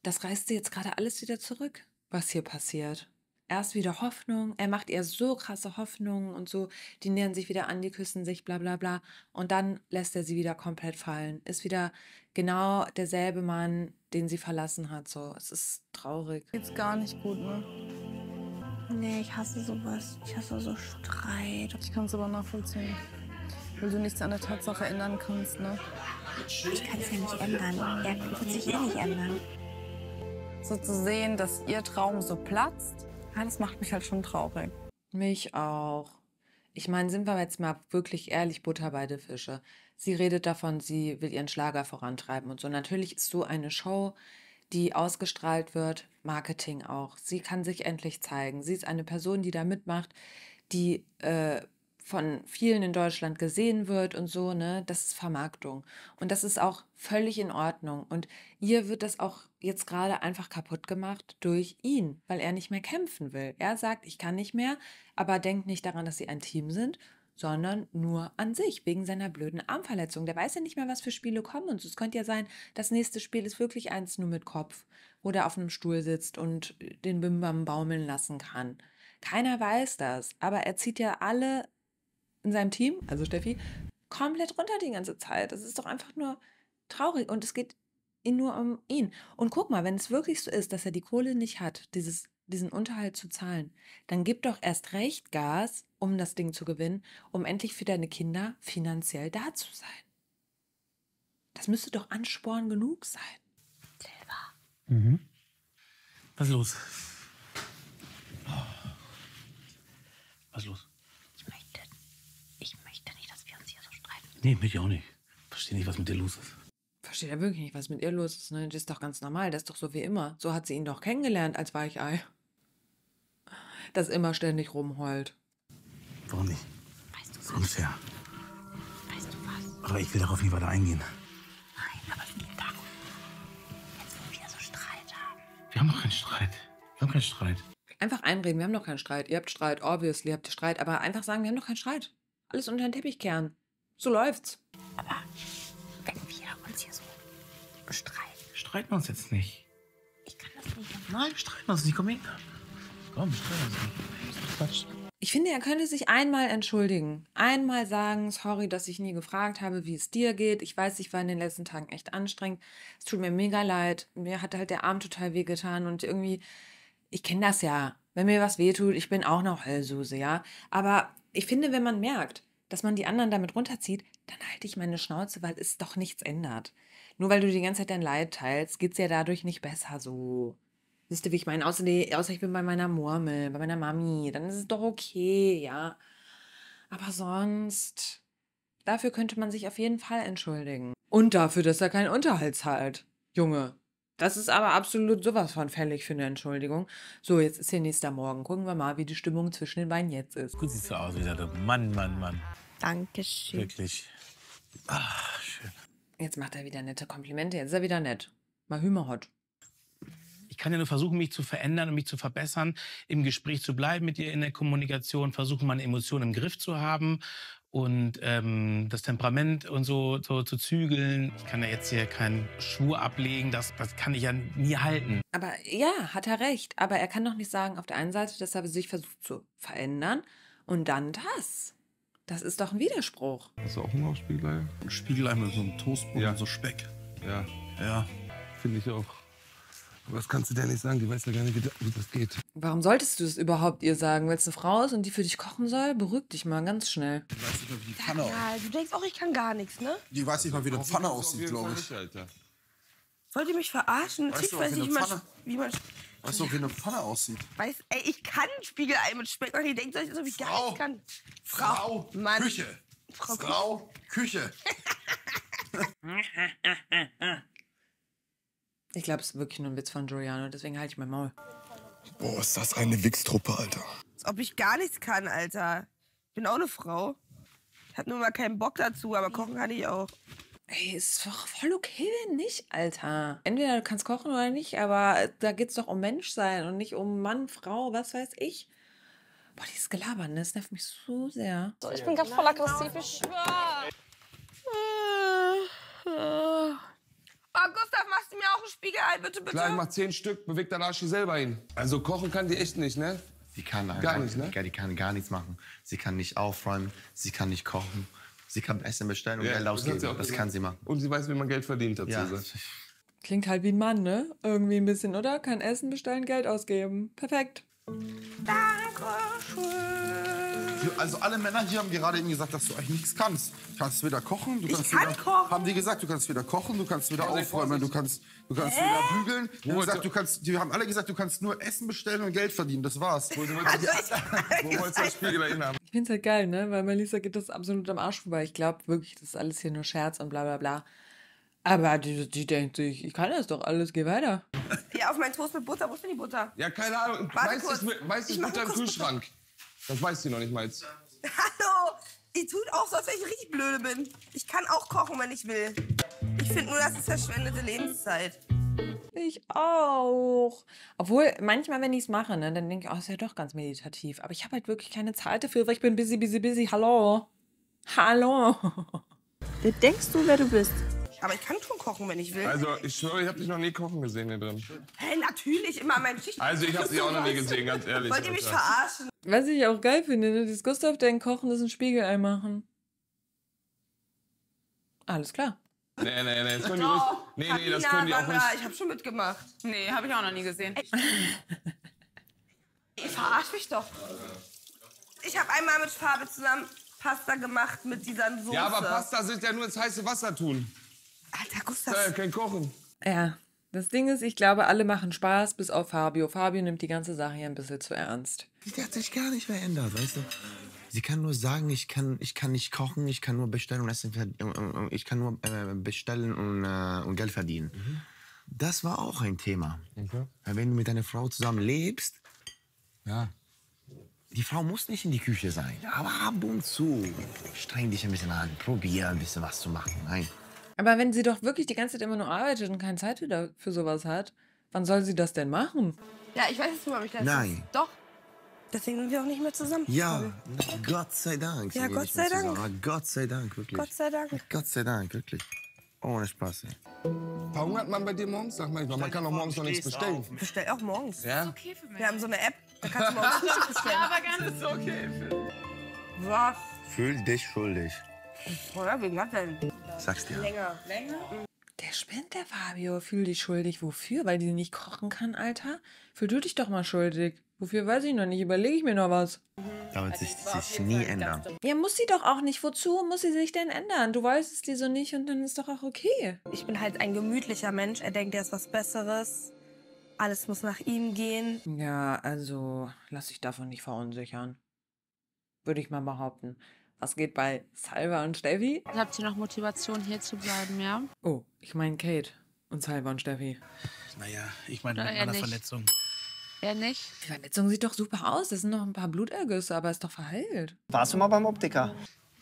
das reißt sie jetzt gerade alles wieder zurück, was hier passiert. Erst wieder Hoffnung, er macht ihr so krasse Hoffnungen und so, die nähern sich wieder an, die küssen sich, bla bla bla. Und dann lässt er sie wieder komplett fallen. Ist wieder genau derselbe Mann, den sie verlassen hat. So, es ist traurig. Geht's gar nicht gut, ne? Nee, ich hasse sowas. Ich hasse so Streit. Ich kann es aber nachvollziehen. Weil du nichts an der Tatsache ändern kannst, ne? Ich kann es ja nicht ändern. Er wird sich eh nicht ändern. So zu sehen, dass ihr Traum so platzt, ja, das macht mich halt schon traurig. Mich auch. Ich meine, sind wir jetzt mal wirklich ehrlich, Butter bei der Fische. Sie redet davon, sie will ihren Schlager vorantreiben und so. Natürlich ist so eine Show, die ausgestrahlt wird, Marketing auch. Sie kann sich endlich zeigen. Sie ist eine Person, die da mitmacht, die äh, von vielen in Deutschland gesehen wird und so, ne, das ist Vermarktung. Und das ist auch völlig in Ordnung. Und ihr wird das auch jetzt gerade einfach kaputt gemacht durch ihn, weil er nicht mehr kämpfen will. Er sagt, ich kann nicht mehr, aber denkt nicht daran, dass sie ein Team sind, sondern nur an sich, wegen seiner blöden Armverletzung. Der weiß ja nicht mehr, was für Spiele kommen. Und es könnte ja sein, das nächste Spiel ist wirklich eins nur mit Kopf, wo der auf einem Stuhl sitzt und den Bimbam baumeln lassen kann. Keiner weiß das, aber er zieht ja alle in seinem Team, also Steffi, komplett runter die ganze Zeit. Das ist doch einfach nur traurig und es geht ihn nur um ihn. Und guck mal, wenn es wirklich so ist, dass er die Kohle nicht hat, dieses, diesen Unterhalt zu zahlen, dann gib doch erst recht Gas, um das Ding zu gewinnen, um endlich für deine Kinder finanziell da zu sein. Das müsste doch Ansporn genug sein. Mhm. Was ist los? Was ist los? Ich möchte nicht, dass wir uns hier so streiten. Nee, mich auch nicht. Verstehe nicht, was mit dir los ist. Versteht er wirklich nicht, was mit ihr los ist. Ne? Das ist doch ganz normal. Das ist doch so wie immer. So hat sie ihn doch kennengelernt als Weichei. Das immer ständig rumheult. Warum nicht? Weißt du ist unfair. Weißt du was? Aber ich will darauf nicht weiter eingehen. Nein, aber es geht darum. Jetzt, wo wir so Streit haben. Wir haben doch keinen Streit. Wir haben keinen Streit. Einfach einreden, wir haben doch keinen Streit. Ihr habt Streit, obviously habt ihr Streit. Aber einfach sagen, wir haben doch keinen Streit. Alles unter den Teppich kehren. So läuft's. Wenn wir uns hier so bestreiten. Streiten wir uns jetzt nicht. Ich kann das nicht. Nein, wir streiten uns nicht. Komm her. Komm, Quatsch. Ich finde, er könnte sich einmal entschuldigen. Einmal sagen, sorry, dass ich nie gefragt habe, wie es dir geht. Ich weiß, ich war in den letzten Tagen echt anstrengend. Es tut mir mega leid. Mir hat halt der Arm total wehgetan und irgendwie, ich kenne das ja. Wenn mir was wehtut, ich bin auch noch Heulsuse, ja. Aber ich finde, wenn man merkt, dass man die anderen damit runterzieht, dann halte ich meine Schnauze, weil es doch nichts ändert. Nur weil du die ganze Zeit dein Leid teilst, geht's ja dadurch nicht besser so. Wisst ihr, wie ich meine? Außer, die, außer ich bin bei meiner Murmel, bei meiner Mami, dann ist es doch okay, ja. Aber sonst, dafür könnte man sich auf jeden Fall entschuldigen. Und dafür, dass er keinen Unterhalt zahlt. Junge. Das ist aber absolut sowas von fällig für eine Entschuldigung. So, jetzt ist hier nächster Morgen. Gucken wir mal, wie die Stimmung zwischen den beiden jetzt ist. Gut siehst du aus, wie gesagt. Mann, Mann, Mann. Dankeschön. Wirklich. Ach, schön. Jetzt macht er wieder nette Komplimente. Jetzt ist er wieder nett. Mal Hümerhot. Ich kann ja nur versuchen, mich zu verändern und mich zu verbessern, im Gespräch zu bleiben mit ihr in der Kommunikation, versuchen, meine Emotionen im Griff zu haben und ähm, das Temperament und so, so zu zügeln. Ich kann ja jetzt hier keinen Schwur ablegen, das, das kann ich ja nie halten. Aber ja, hat er recht. Aber er kann doch nicht sagen, auf der einen Seite, dass er sich versucht zu verändern und dann das. Das ist doch ein Widerspruch. Hast du auch Hunger auf Spiegelei? Spiegelei mit so einem Toastbrot Ja. und so Speck. Ja. Ja. Finde ich auch. Das kannst du der nicht sagen, die weiß ja gar nicht, wie das- das geht. Warum solltest du es überhaupt ihr sagen? Weil es eine Frau ist und die für dich kochen soll? Beruhig dich mal ganz schnell. Die weiß nicht mal, wie die Pfanne aussieht. Ja, du denkst auch, ich kann gar nichts, ne? Die weiß nicht mal, wie eine Pfanne aussieht, glaube ich. Wollt ihr mich verarschen? Weißt Ich du, weiß wie nicht, wie man, Pfanne- wie man Weißt du, wie eine Pfanne aussieht? weiß. Ey, ich kann Spiegelei mit Speck und ihr denkt euch, so wie gar nicht kann. Frau, Mann. Küche. Frau, Frau, Küche. Ich glaube, es ist wirklich nur ein Witz von Giuliano, deswegen halte ich mein Maul. Boah, ist das eine Wichstruppe, Alter. Als ob ich gar nichts kann, Alter. Ich bin auch eine Frau. Ich hab nur mal keinen Bock dazu, aber kochen kann ich auch. Ey, ist doch voll okay, wenn nicht, Alter. Entweder du kannst kochen oder nicht, aber da geht's doch um Menschsein und nicht um Mann, Frau, was weiß ich. Boah, dieses Gelaber, ne, das nervt mich so sehr. So, ich bin gerade voll aggressiv, ich schwör. Oh, Gustav, machst du mir auch ein Spiegelei, bitte, bitte? Klar, ich mach zehn Stück, bewegt der Arsch selber hin. Also kochen kann die echt nicht, ne? Die kann Gar nicht, ne? Die kann gar nichts machen. Sie kann nicht aufräumen, sie kann nicht kochen. Sie kann Essen bestellen und Ja, Geld das ausgeben. sie Das gesagt. kann sie machen. Und sie weiß, wie man Geld verdient dazu. Ja. Klingt halt wie ein Mann, ne? Irgendwie ein bisschen, oder? Kann Essen bestellen, Geld ausgeben. Perfekt. Also alle Männer hier haben gerade eben gesagt, dass du eigentlich nichts kannst. Du kannst weder kochen, du Ich kannst kann weder, kochen. haben die gesagt, du kannst weder kochen, du kannst weder Ja, aufräumen, du kannst, du kannst Hä? weder bügeln. Die haben, gesagt, du kannst, die haben alle gesagt, du kannst nur Essen bestellen und Geld verdienen. Das war's. Also Wo wolltest du das Spiegelei hin haben? Ich find's halt geil, ne? Weil Melissa geht das absolut am Arsch vorbei. Ich glaube wirklich, das ist alles hier nur Scherz und bla bla bla. Aber die, die denkt sich, ich kann das doch alles, geh weiter. Ja, auf meinen Toast mit Butter. Wo ist denn die Butter? Ja, keine Ahnung. Ich ist mach Butter im Kühlschrank. Das weiß sie noch nicht mal. Hallo! Ihr tut auch so, als wenn ich richtig blöde bin. Ich kann auch kochen, wenn ich will. Ich finde nur, das ist verschwendete Lebenszeit. Ich auch. Obwohl, manchmal, wenn ich es mache, ne, dann denke ich, oh, ist ja doch ganz meditativ. Aber ich habe halt wirklich keine Zeit dafür, weil ich bin busy, busy, busy. Hallo. Hallo. Wer denkst du, wer du bist? Aber ich kann schon kochen, wenn ich will. Also, ich schwöre, ich habe dich noch nie kochen gesehen hier drin. Hä, natürlich, immer mein Schicht. Also, ich habe sie auch noch nie gesehen, ganz ehrlich. Wollt ihr mich verarschen? Was ich auch geil finde, ne, das Gustav dein Kochen ist ein Spiegelei machen. Alles klar. Nee, nee, nee, das können die ruhig. Nee, nee, das können die auch ruhig. ich habe schon mitgemacht. Nee, habe ich auch noch nie gesehen. Ihr verarscht mich doch. Ich habe einmal mit Farbe zusammen Pasta gemacht mit dieser Soße. Ja, aber Pasta sind ja nur ins heiße Wasser tun. Alter, Gustav. Ja kein Kochen. Ja, das Ding ist, ich glaube, alle machen Spaß, bis auf Fabio. Fabio nimmt die ganze Sache hier ein bisschen zu ernst. Die hat sich gar nicht verändert, weißt du? Sie kann nur sagen, ich kann, ich kann nicht kochen, ich kann nur bestellen und essen, ich kann nur äh, bestellen und, äh, und Geld verdienen. Das war auch ein Thema. Weil wenn du mit deiner Frau zusammen lebst, ja, die Frau muss nicht in die Küche sein, aber ab und zu streng dich ein bisschen an, probier ein bisschen was zu machen. Nein. Aber wenn sie doch wirklich die ganze Zeit immer nur arbeitet und keine Zeit wieder für sowas hat, wann soll sie das denn machen? Ja, ich weiß jetzt nicht, ob ich das Nein. Doch. Deswegen sind wir auch nicht mehr zusammen. Ja, Gott sei Dank. Ja, Gott sei Dank. zusammen. Gott sei Dank, wirklich. Gott sei Dank. Gott sei Dank, wirklich. Ohne Spaß, ey. Verhungert man bei dir morgens? Sag mal, man kann doch morgens noch nichts bestellen. Ich bestell auch morgens. Ja? Okay für mich. Wir haben so eine App, da kannst du morgens Frühstück bestellen. Ja, aber ganz ist okay für Was? Fühl dich schuldig. Oder wegen was denn? Sag's dir. Länger. Länger? Der spinnt, der Fabio. Fühl dich schuldig. Wofür? Weil die nicht kochen kann, Alter? Fühl du dich doch mal schuldig. Wofür weiß ich noch nicht. Überlege ich mir noch was. Da wird sich, sich nie ändern. Ja, muss sie doch auch nicht. Wozu muss sie sich denn ändern? Du weißt es dir so nicht und dann ist doch auch okay. Ich bin halt ein gemütlicher Mensch. Er denkt, er ist was Besseres. Alles muss nach ihm gehen. Ja, also lass dich davon nicht verunsichern. Würde ich mal behaupten. Was geht bei Salva und Steffi? Habt ihr noch Motivation, hier zu bleiben, ja? Oh, ich meine Kate und Salva und Steffi. Naja, ich meine mit meiner nicht? Verletzung. Er nicht? Die Verletzung sieht doch super aus. Das sind noch ein paar Blutergüsse, aber ist doch verheilt. Warst du mal beim Optiker?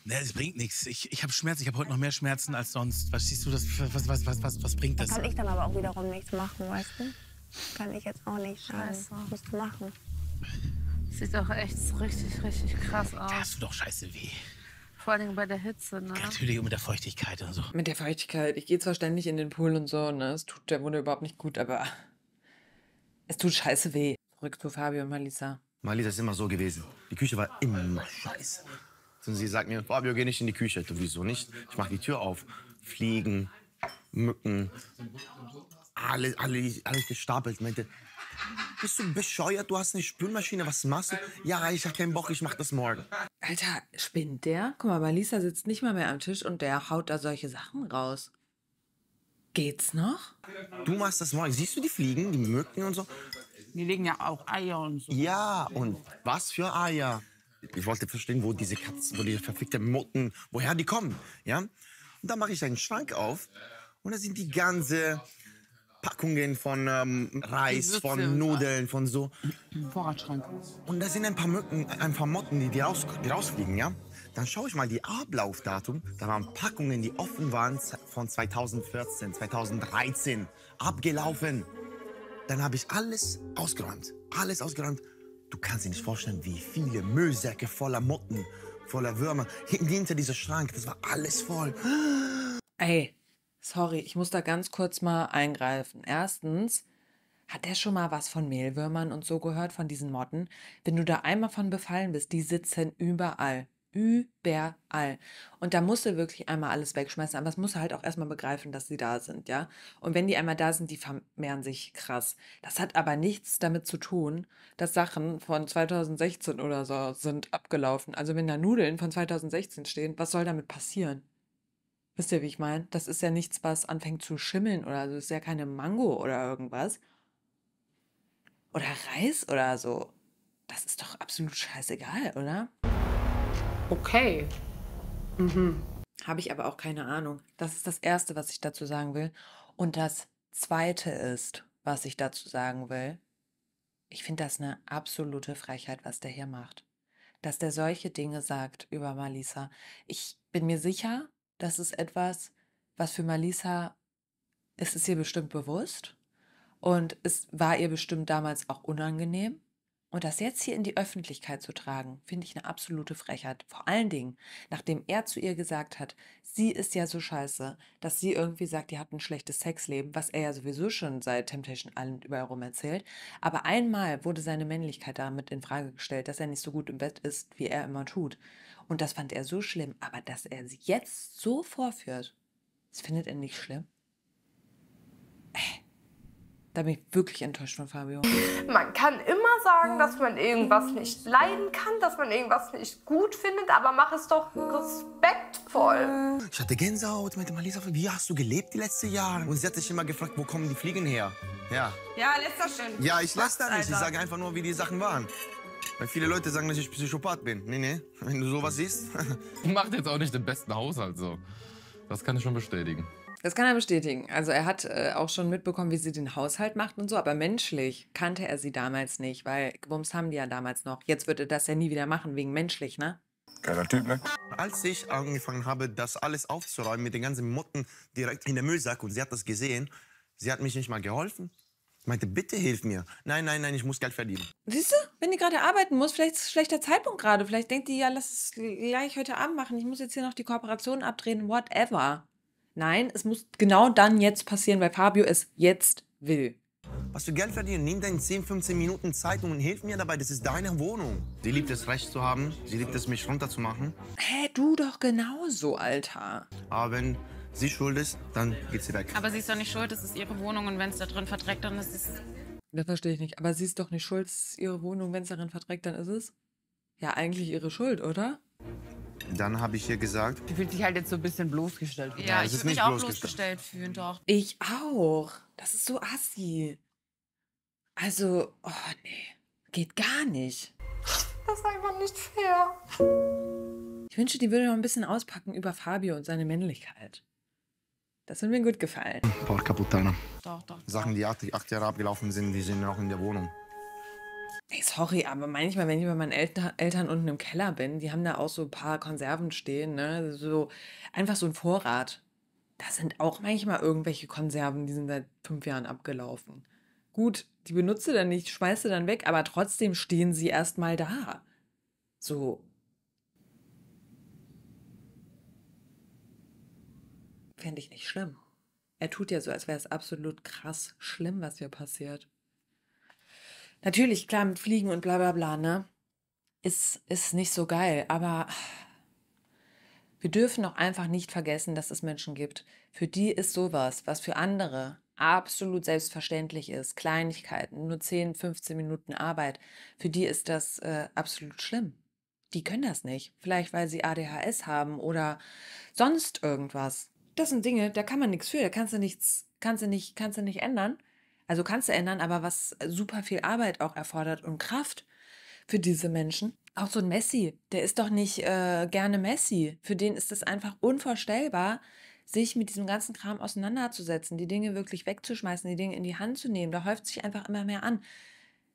Ne, es bringt nichts. Ich, ich habe Schmerzen. Ich habe heute noch mehr Schmerzen als sonst. Was siehst du, das, was, was, was, was, was bringt Da das? kann ich dann aber auch wiederum nichts machen, weißt du? Kann ich jetzt auch nicht. Scheiße. Musst du machen. Sieht doch echt richtig, richtig krass aus. Da hast du doch scheiße weh. Vor allem bei der Hitze, ne? Natürlich und mit der Feuchtigkeit und so. Mit der Feuchtigkeit. Ich gehe zwar ständig in den Pool und so, ne? Es tut der Wunde überhaupt nicht gut, aber es tut scheiße weh. Zurück zu Fabio und Malisa. Malisa ist immer so gewesen. Die Küche war immer scheiße. Und sie sagt mir, Fabio, geh nicht in die Küche. So, wieso nicht? Ich mach die Tür auf. Fliegen, Mücken, alles, alles, alles gestapelt. Meinte, bist du bescheuert? Du hast eine Spülmaschine, was machst du? Ja, ich hab keinen Bock, ich mach das morgen. Alter, spinnt der? Guck mal, Malisa sitzt nicht mal mehr am Tisch und der haut da solche Sachen raus. Geht's noch? Du machst das morgen. Siehst du die Fliegen, die Mücken und so? Die legen ja auch Eier und so. Ja, und was für Eier? Ich wollte verstehen, wo diese Katzen, wo diese verfickten Motten, woher die kommen, ja? Und dann mache ich einen Schrank auf und da sind die ganze Packungen von ähm, Reis, von Nudeln, von so. Vorratsschrank. Und da sind ein paar Mücken, ein paar Motten, die, die, raus, die rausfliegen, ja? Dann schaue ich mal die Ablaufdatum. Da waren Packungen, die offen waren von 2014, 2013, abgelaufen. Dann habe ich alles ausgeräumt. Alles ausgeräumt. Du kannst dir nicht vorstellen, wie viele Müllsäcke voller Motten, voller Würmer. Hinter dieser Schrank, das war alles voll. Ey, sorry, ich muss da ganz kurz mal eingreifen. Erstens, hat der schon mal was von Mehlwürmern und so gehört, von diesen Motten? Wenn du da einmal von befallen bist, die sitzen überall. Überall. Und da musst du wirklich einmal alles wegschmeißen, aber es musst du halt auch erstmal begreifen, dass sie da sind, ja? Und wenn die einmal da sind, die vermehren sich krass. Das hat aber nichts damit zu tun, dass Sachen von 2016 oder so sind abgelaufen. Also wenn da Nudeln von 2016 stehen, was soll damit passieren? Wisst ihr, wie ich meine? Das ist ja nichts, was anfängt zu schimmeln oder so. Das ist ja keine Mango oder irgendwas. Oder Reis oder so. Das ist doch absolut scheißegal, oder? Okay. Mhm. Habe ich aber auch keine Ahnung. Das ist das Erste, was ich dazu sagen will. Und das Zweite ist, was ich dazu sagen will. Ich finde das eine absolute Frechheit, was der hier macht. dass der solche Dinge sagt über Malisa. Ich bin mir sicher, das ist etwas, was für Malisa, es ist ihr bestimmt bewusst und es war ihr bestimmt damals auch unangenehm. Und das jetzt hier in die Öffentlichkeit zu tragen, finde ich eine absolute Frechheit. Vor allen Dingen, nachdem er zu ihr gesagt hat, sie ist ja so scheiße, dass sie irgendwie sagt, die hat ein schlechtes Sexleben, was er ja sowieso schon seit Temptation Island überall rum erzählt. Aber einmal wurde seine Männlichkeit damit in Frage gestellt, dass er nicht so gut im Bett ist, wie er immer tut. Und das fand er so schlimm. Aber dass er sie jetzt so vorführt, das findet er nicht schlimm. Da bin ich wirklich enttäuscht von Fabio. Man kann immer sagen, dass man irgendwas nicht leiden kann, dass man irgendwas nicht gut findet, aber mach es doch respektvoll. Ich hatte Gänsehaut mit dem Alisa. Wie hast du gelebt die letzten Jahre? Und sie hat sich immer gefragt, wo kommen die Fliegen her? Ja. Ja, lässt das schön. Ja, ich lasse da nicht. Ich sage einfach nur, wie die Sachen waren. Weil viele Leute sagen, dass ich Psychopath bin. Nee, nee. Wenn du sowas siehst. Macht jetzt auch nicht den besten Haushalt so. Das kann ich schon bestätigen. Das kann er bestätigen. Also er hat äh, auch schon mitbekommen, wie sie den Haushalt macht und so, aber menschlich kannte er sie damals nicht, weil Gewumms haben die ja damals noch. Jetzt würde er das ja nie wieder machen, wegen menschlich, ne? Geiler Typ, ne? Als ich angefangen habe, das alles aufzuräumen mit den ganzen Motten direkt in der Müllsack und sie hat das gesehen, sie hat mich nicht mal geholfen. Ich meinte, bitte hilf mir. Nein, nein, nein, ich muss Geld verdienen. Siehst du, wenn die gerade arbeiten muss, vielleicht ist es schlechter Zeitpunkt gerade. Vielleicht denkt die, ja, lass es gleich heute Abend machen. Ich muss jetzt hier noch die Kooperation abdrehen, whatever. Nein, es muss genau dann jetzt passieren, weil Fabio es jetzt will. Was für Geld verdienen? Nimm deine 10, 15 Minuten Zeit und hilf mir dabei. Das ist deine Wohnung. Sie liebt es, Recht zu haben. Sie liebt es, mich runterzumachen. Hä, du doch genauso, Alter. Aber wenn sie schuld ist, dann geht sie weg. Aber sie ist doch nicht schuld, es ist ihre Wohnung und wenn es da drin verdreckt, dann ist es. Das verstehe ich nicht. Aber sie ist doch nicht schuld, es ist ihre Wohnung. Wenn es darin verträgt, dann ist es ja eigentlich ihre Schuld, oder? Dann habe ich ihr gesagt, Die fühlt sich halt jetzt so ein bisschen bloßgestellt. Ja, es ich würde mich auch bloßgestellt. bloßgestellt fühlen, doch. Ich auch. Das ist so assi. Also, oh nee, geht gar nicht. Das ist einfach nicht fair. Ich wünsche, die würde noch ein bisschen auspacken über Fabio und seine Männlichkeit. Das würde mir gut gefallen. Porca puttana. Doch, doch. Sachen, die acht, acht Jahre abgelaufen sind, die sind noch in der Wohnung. Ey, sorry, aber manchmal, wenn ich bei meinen Eltern, Eltern unten im Keller bin, die haben da auch so ein paar Konserven stehen, ne? So einfach so ein Vorrat. Da sind auch manchmal irgendwelche Konserven, die sind seit fünf Jahren abgelaufen. Gut, die benutze dann nicht, schmeiße dann weg, aber trotzdem stehen sie erstmal da. So. Fände ich nicht schlimm. Er tut ja so, als wäre es absolut krass schlimm, was hier passiert. Natürlich, klar, mit Fliegen und bla bla bla, ne? Ist, ist nicht so geil, aber wir dürfen auch einfach nicht vergessen, dass es Menschen gibt, für die ist sowas, was für andere absolut selbstverständlich ist, Kleinigkeiten, nur 10, 15 Minuten Arbeit, für die ist das äh, absolut schlimm. Die können das nicht. Vielleicht, weil sie ADHS haben oder sonst irgendwas. Das sind Dinge, da kann man nichts für, da kannst du nichts, kannst du nicht, kannst du nicht ändern. Also kannst du ändern, aber was super viel Arbeit auch erfordert und Kraft für diese Menschen. Auch so ein Messi, der ist doch nicht äh, gerne Messi. Für den ist es einfach unvorstellbar, sich mit diesem ganzen Kram auseinanderzusetzen, die Dinge wirklich wegzuschmeißen, die Dinge in die Hand zu nehmen. Da häuft sich einfach immer mehr an.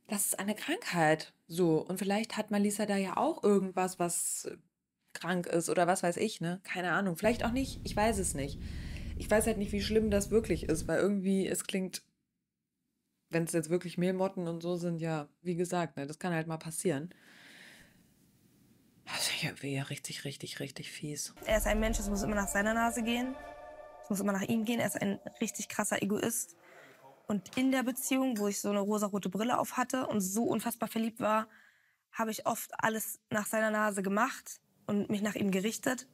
Das ist eine Krankheit. So. Und vielleicht hat Malisa da ja auch irgendwas, was krank ist oder was weiß ich, ne? Keine Ahnung. Vielleicht auch nicht. Ich weiß es nicht. Ich weiß halt nicht, wie schlimm das wirklich ist, weil irgendwie es klingt, wenn es jetzt wirklich Mehlmotten und so sind, ja, wie gesagt, ne, das kann halt mal passieren. Das ist ja richtig, richtig, richtig fies. Er ist ein Mensch, es muss immer nach seiner Nase gehen. Es muss immer nach ihm gehen. Er ist ein richtig krasser Egoist. Und in der Beziehung, wo ich so eine rosarote Brille auf hatte und so unfassbar verliebt war, habe ich oft alles nach seiner Nase gemacht und mich nach ihm gerichtet,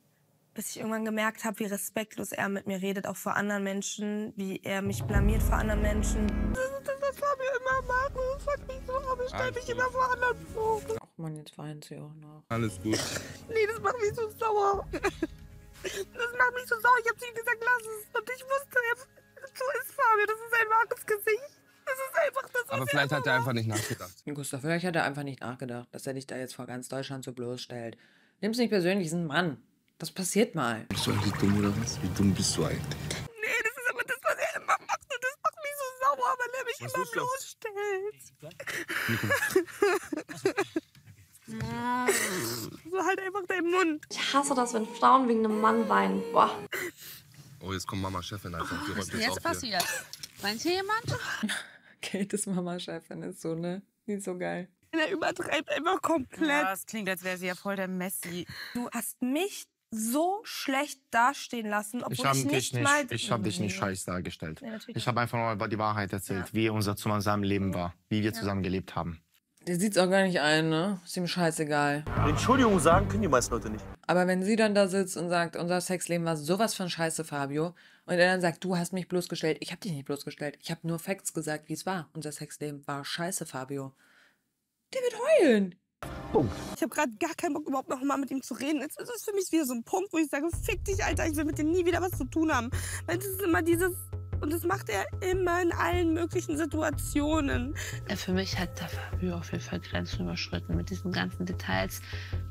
bis ich irgendwann gemerkt habe, wie respektlos er mit mir redet, auch vor anderen Menschen, wie er mich blamiert vor anderen Menschen. Fabio immer macht. Das fuckt mich so ab. Ich stelle mich immer vor anderen vor. Ach man, jetzt weint sie auch noch. Alles gut. Nee, das macht mich so sauer. Das macht mich so sauer. Ich hab ihm gesagt, lass es. Und ich wusste jetzt, so ist Fabio. Das ist ein wahres Gesicht. Das ist einfach das. Aber vielleicht hat er einfach nicht nachgedacht. Gustav, vielleicht hat er einfach nicht nachgedacht, dass er dich da jetzt vor ganz Deutschland so bloßstellt. Nimm's nicht persönlich, ist ein Mann. Das passiert mal. Bist du eigentlich dumm oder was? Wie dumm bist du eigentlich? Nee, das ist aber das, was er immer macht. Und das macht mich so sauer, weil er mich Was immer bloßstellt. So halt einfach deinen Mund. Ich hasse das, wenn Frauen wegen einem Mann weinen. Boah. Oh, jetzt kommt Mama Chefin einfach. Die Was ist jetzt passiert? Meint hier jemand? Kates Mama-Chefin ist so, ne? Die ist so geil. Er übertreibt einfach komplett. Ja, das klingt, als wäre sie ja voll der Messi. Du hast mich so schlecht dastehen lassen, obwohl Ich ich, habe nicht, dich nicht, mal... ich hab dich nicht scheiß dargestellt. Nee, Ich habe einfach nur die Wahrheit erzählt, wie unser Zusammenleben war, wie wir zusammen gelebt haben. Der sieht's auch gar nicht ein, ne? Ist ihm scheißegal. Entschuldigung sagen können die meisten Leute nicht. Aber wenn sie dann da sitzt und sagt, unser Sexleben war sowas von scheiße, Fabio, und er dann sagt, du hast mich bloßgestellt, ich hab dich nicht bloßgestellt, ich hab nur Facts gesagt, wie es war. Unser Sexleben war scheiße, Fabio. Der wird heulen. Ich habe gerade gar keinen Bock, überhaupt noch mal mit ihm zu reden. Es ist für mich wieder so ein Punkt, wo ich sage, fick dich, Alter, ich will mit dir nie wieder was zu tun haben. Weil es ist immer dieses... Und das macht er immer in allen möglichen Situationen. Für mich hat der Fabio auf jeden Fall Grenzen überschritten mit diesen ganzen Details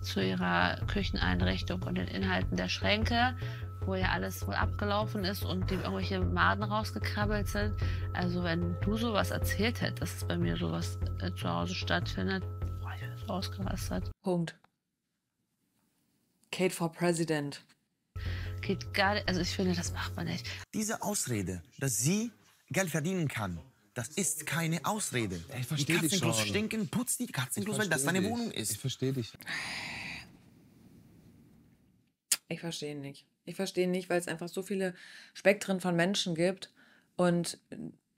zu ihrer Kücheneinrichtung und den Inhalten der Schränke, wo ja alles wohl abgelaufen ist und dem irgendwelche Maden rausgekrabbelt sind. Also wenn du sowas erzählt hättest, dass es bei mir sowas äh, zu Hause stattfindet, ausgerastet. Punkt. Kate for President. Geht gar nicht, also ich finde, das macht man nicht. Diese Ausrede, dass sie Geld verdienen kann, das ist keine Ausrede. Ich versteh die dich schon. stinken, putz die Katzenklos, weil das deine dich. Wohnung ist. Ich verstehe dich. Ich verstehe nicht. Ich verstehe nicht, weil es einfach so viele Spektren von Menschen gibt. Und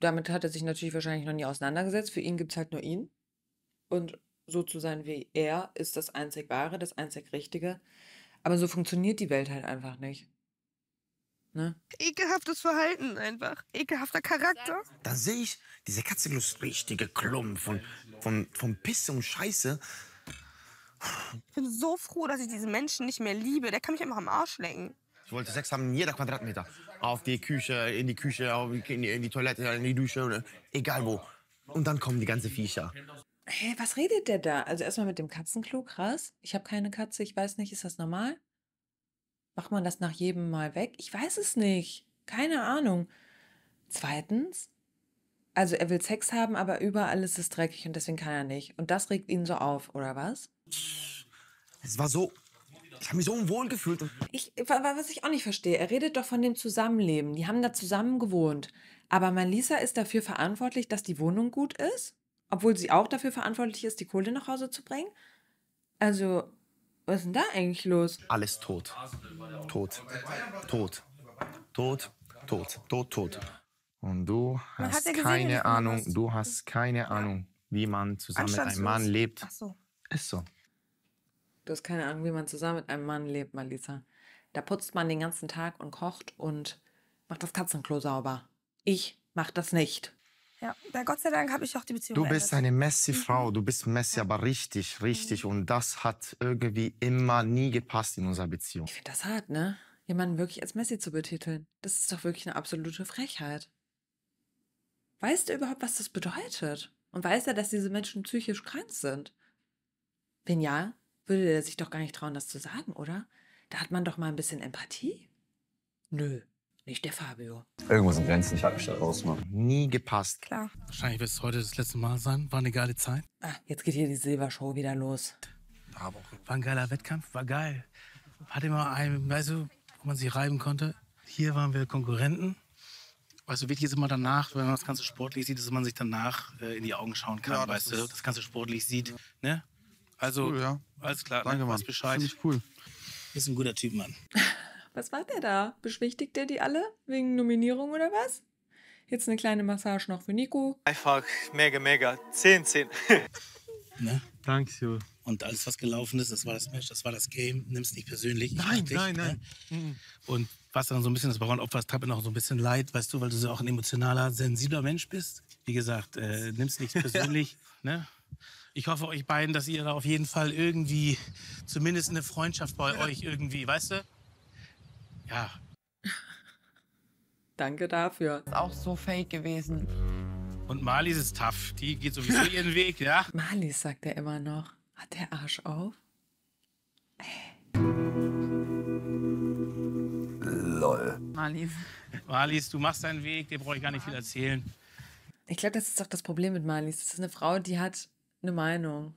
damit hat er sich natürlich wahrscheinlich noch nie auseinandergesetzt. Für ihn gibt es halt nur ihn. Und so zu sein wie er ist das einzig Wahre, das einzig Richtige. Aber so funktioniert die Welt halt einfach nicht. Ne? Ekelhaftes Verhalten einfach. Ekelhafter Charakter. Da sehe ich diese Katzenklos richtige Klump von, von, von Pisse und Scheiße. Ich bin so froh, dass ich diesen Menschen nicht mehr liebe. Der kann mich einfach am Arsch lecken. Ich wollte Sex haben in jeder Quadratmeter. Auf die Küche, in die Küche, in, die, in die Toilette, in die Dusche, oder egal wo. Und dann kommen die ganzen Viecher. Hä, was redet der da? Also erstmal mit dem Katzenklo, krass. Ich habe keine Katze, ich weiß nicht, ist das normal? Macht man das nach jedem Mal weg? Ich weiß es nicht. Keine Ahnung. Zweitens, also er will Sex haben, aber überall ist es dreckig und deswegen kann er nicht. Und das regt ihn so auf, oder was? Es war so. Ich habe mich so unwohl gefühlt. Ich, wa- wa- was ich auch nicht verstehe, er redet doch von dem Zusammenleben. Die haben da zusammen gewohnt. Aber Malisa ist dafür verantwortlich, dass die Wohnung gut ist? Obwohl sie auch dafür verantwortlich ist, die Kohle nach Hause zu bringen? Also, was ist denn da eigentlich los? Alles tot. Tot. Tot. Tot. Tot. Tot. Tot. Und du Man hast ja gesehen, keine Ahnung, du hast keine Ahnung, wie man zusammen mit einem Mann lebt. Ach so. Ist so. Du hast keine Ahnung, wie man zusammen mit einem Mann lebt, Malisa. Da putzt man den ganzen Tag und kocht und macht das Katzenklo sauber. Ich mach das nicht. Ja, da Gott sei Dank habe ich auch die Beziehung Du bist beendet. eine Messi-Frau, du bist Messi, aber richtig, richtig. Und das hat irgendwie immer nie gepasst in unserer Beziehung. Ich finde das hart, ne? Jemanden wirklich als Messi zu betiteln. Das ist doch wirklich eine absolute Frechheit. Weiß der überhaupt, was das bedeutet? Und weiß er, dass diese Menschen psychisch krank sind? Wenn ja, würde er sich doch gar nicht trauen, das zu sagen, oder? Da hat man doch mal ein bisschen Empathie. Nö, nicht der Fabio. Irgendwo sind Grenzen, ich halte mich da raus, Mann. Nie gepasst. Klar. Wahrscheinlich wird es heute das letzte Mal sein. War eine geile Zeit. Ah, jetzt geht hier die Silbershow wieder los. Aber war ein geiler Wettkampf, war geil. Hatte immer einen, weißt du, wo man sich reiben konnte. Hier waren wir Konkurrenten. Weißt du, wichtig ist immer danach, wenn man das Ganze sportlich sieht, dass man sich danach äh, in die Augen schauen kann, Ja, das weißt du, ist- das Ganze sportlich sieht. Ne? Also, Cool, ja. alles klar, Danke, ne? Mann. Bescheid. Finde ich cool. Ist ein guter Typ, Mann. Was war der da? Beschwichtigt der die alle? Wegen Nominierung oder was? Jetzt eine kleine Massage noch für Nico. Einfach mega, mega. 10, 10. Ne? Danke, Jo. Und alles, was gelaufen ist, das war das Match, das war das Game. Nimm's nicht persönlich. Ich Nein, dich, nein, ne? nein. Mhm. Und was dann so ein bisschen das Bauernopfer, es tat mir noch so ein bisschen leid, weißt du, weil du so auch ein emotionaler, sensibler Mensch bist. Wie gesagt, äh, nimm's nicht persönlich. ne? Ich hoffe euch beiden, dass ihr da auf jeden Fall irgendwie zumindest eine Freundschaft bei euch irgendwie, weißt du? Ja. Danke dafür. Ist auch so fake gewesen. Und Marlies ist tough. Die geht sowieso ihren Weg, ja? Marlies sagt er immer noch. Hat der Arsch auf? Lol. Marlies. Marlies, du machst deinen Weg, dir brauche ich gar nicht viel erzählen. Ich glaube, das ist doch das Problem mit Marlies. Das ist eine Frau, die hat eine Meinung.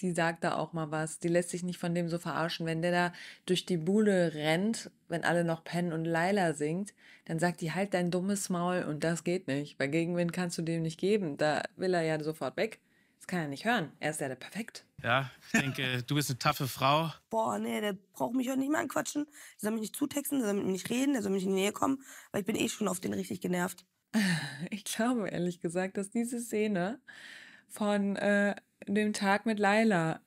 Die sagt da auch mal was. Die lässt sich nicht von dem so verarschen. Wenn der da durch die Bude rennt, wenn alle noch pennen und Laila singt, dann sagt die halt dein dummes Maul und das geht nicht. Bei Gegenwind kannst du dem nicht geben. Da will er ja sofort weg. Das kann er nicht hören. Er ist ja der perfekt. Ja, ich denke, du bist eine taffe Frau. Boah, nee, der braucht mich heute nicht mehr anquatschen. Der soll mich nicht zutexten, der soll mit mir nicht reden, der soll mich in die Nähe kommen, weil ich bin eh schon auf den richtig genervt. Ich glaube ehrlich gesagt, dass diese Szene von äh, dem Tag mit Laila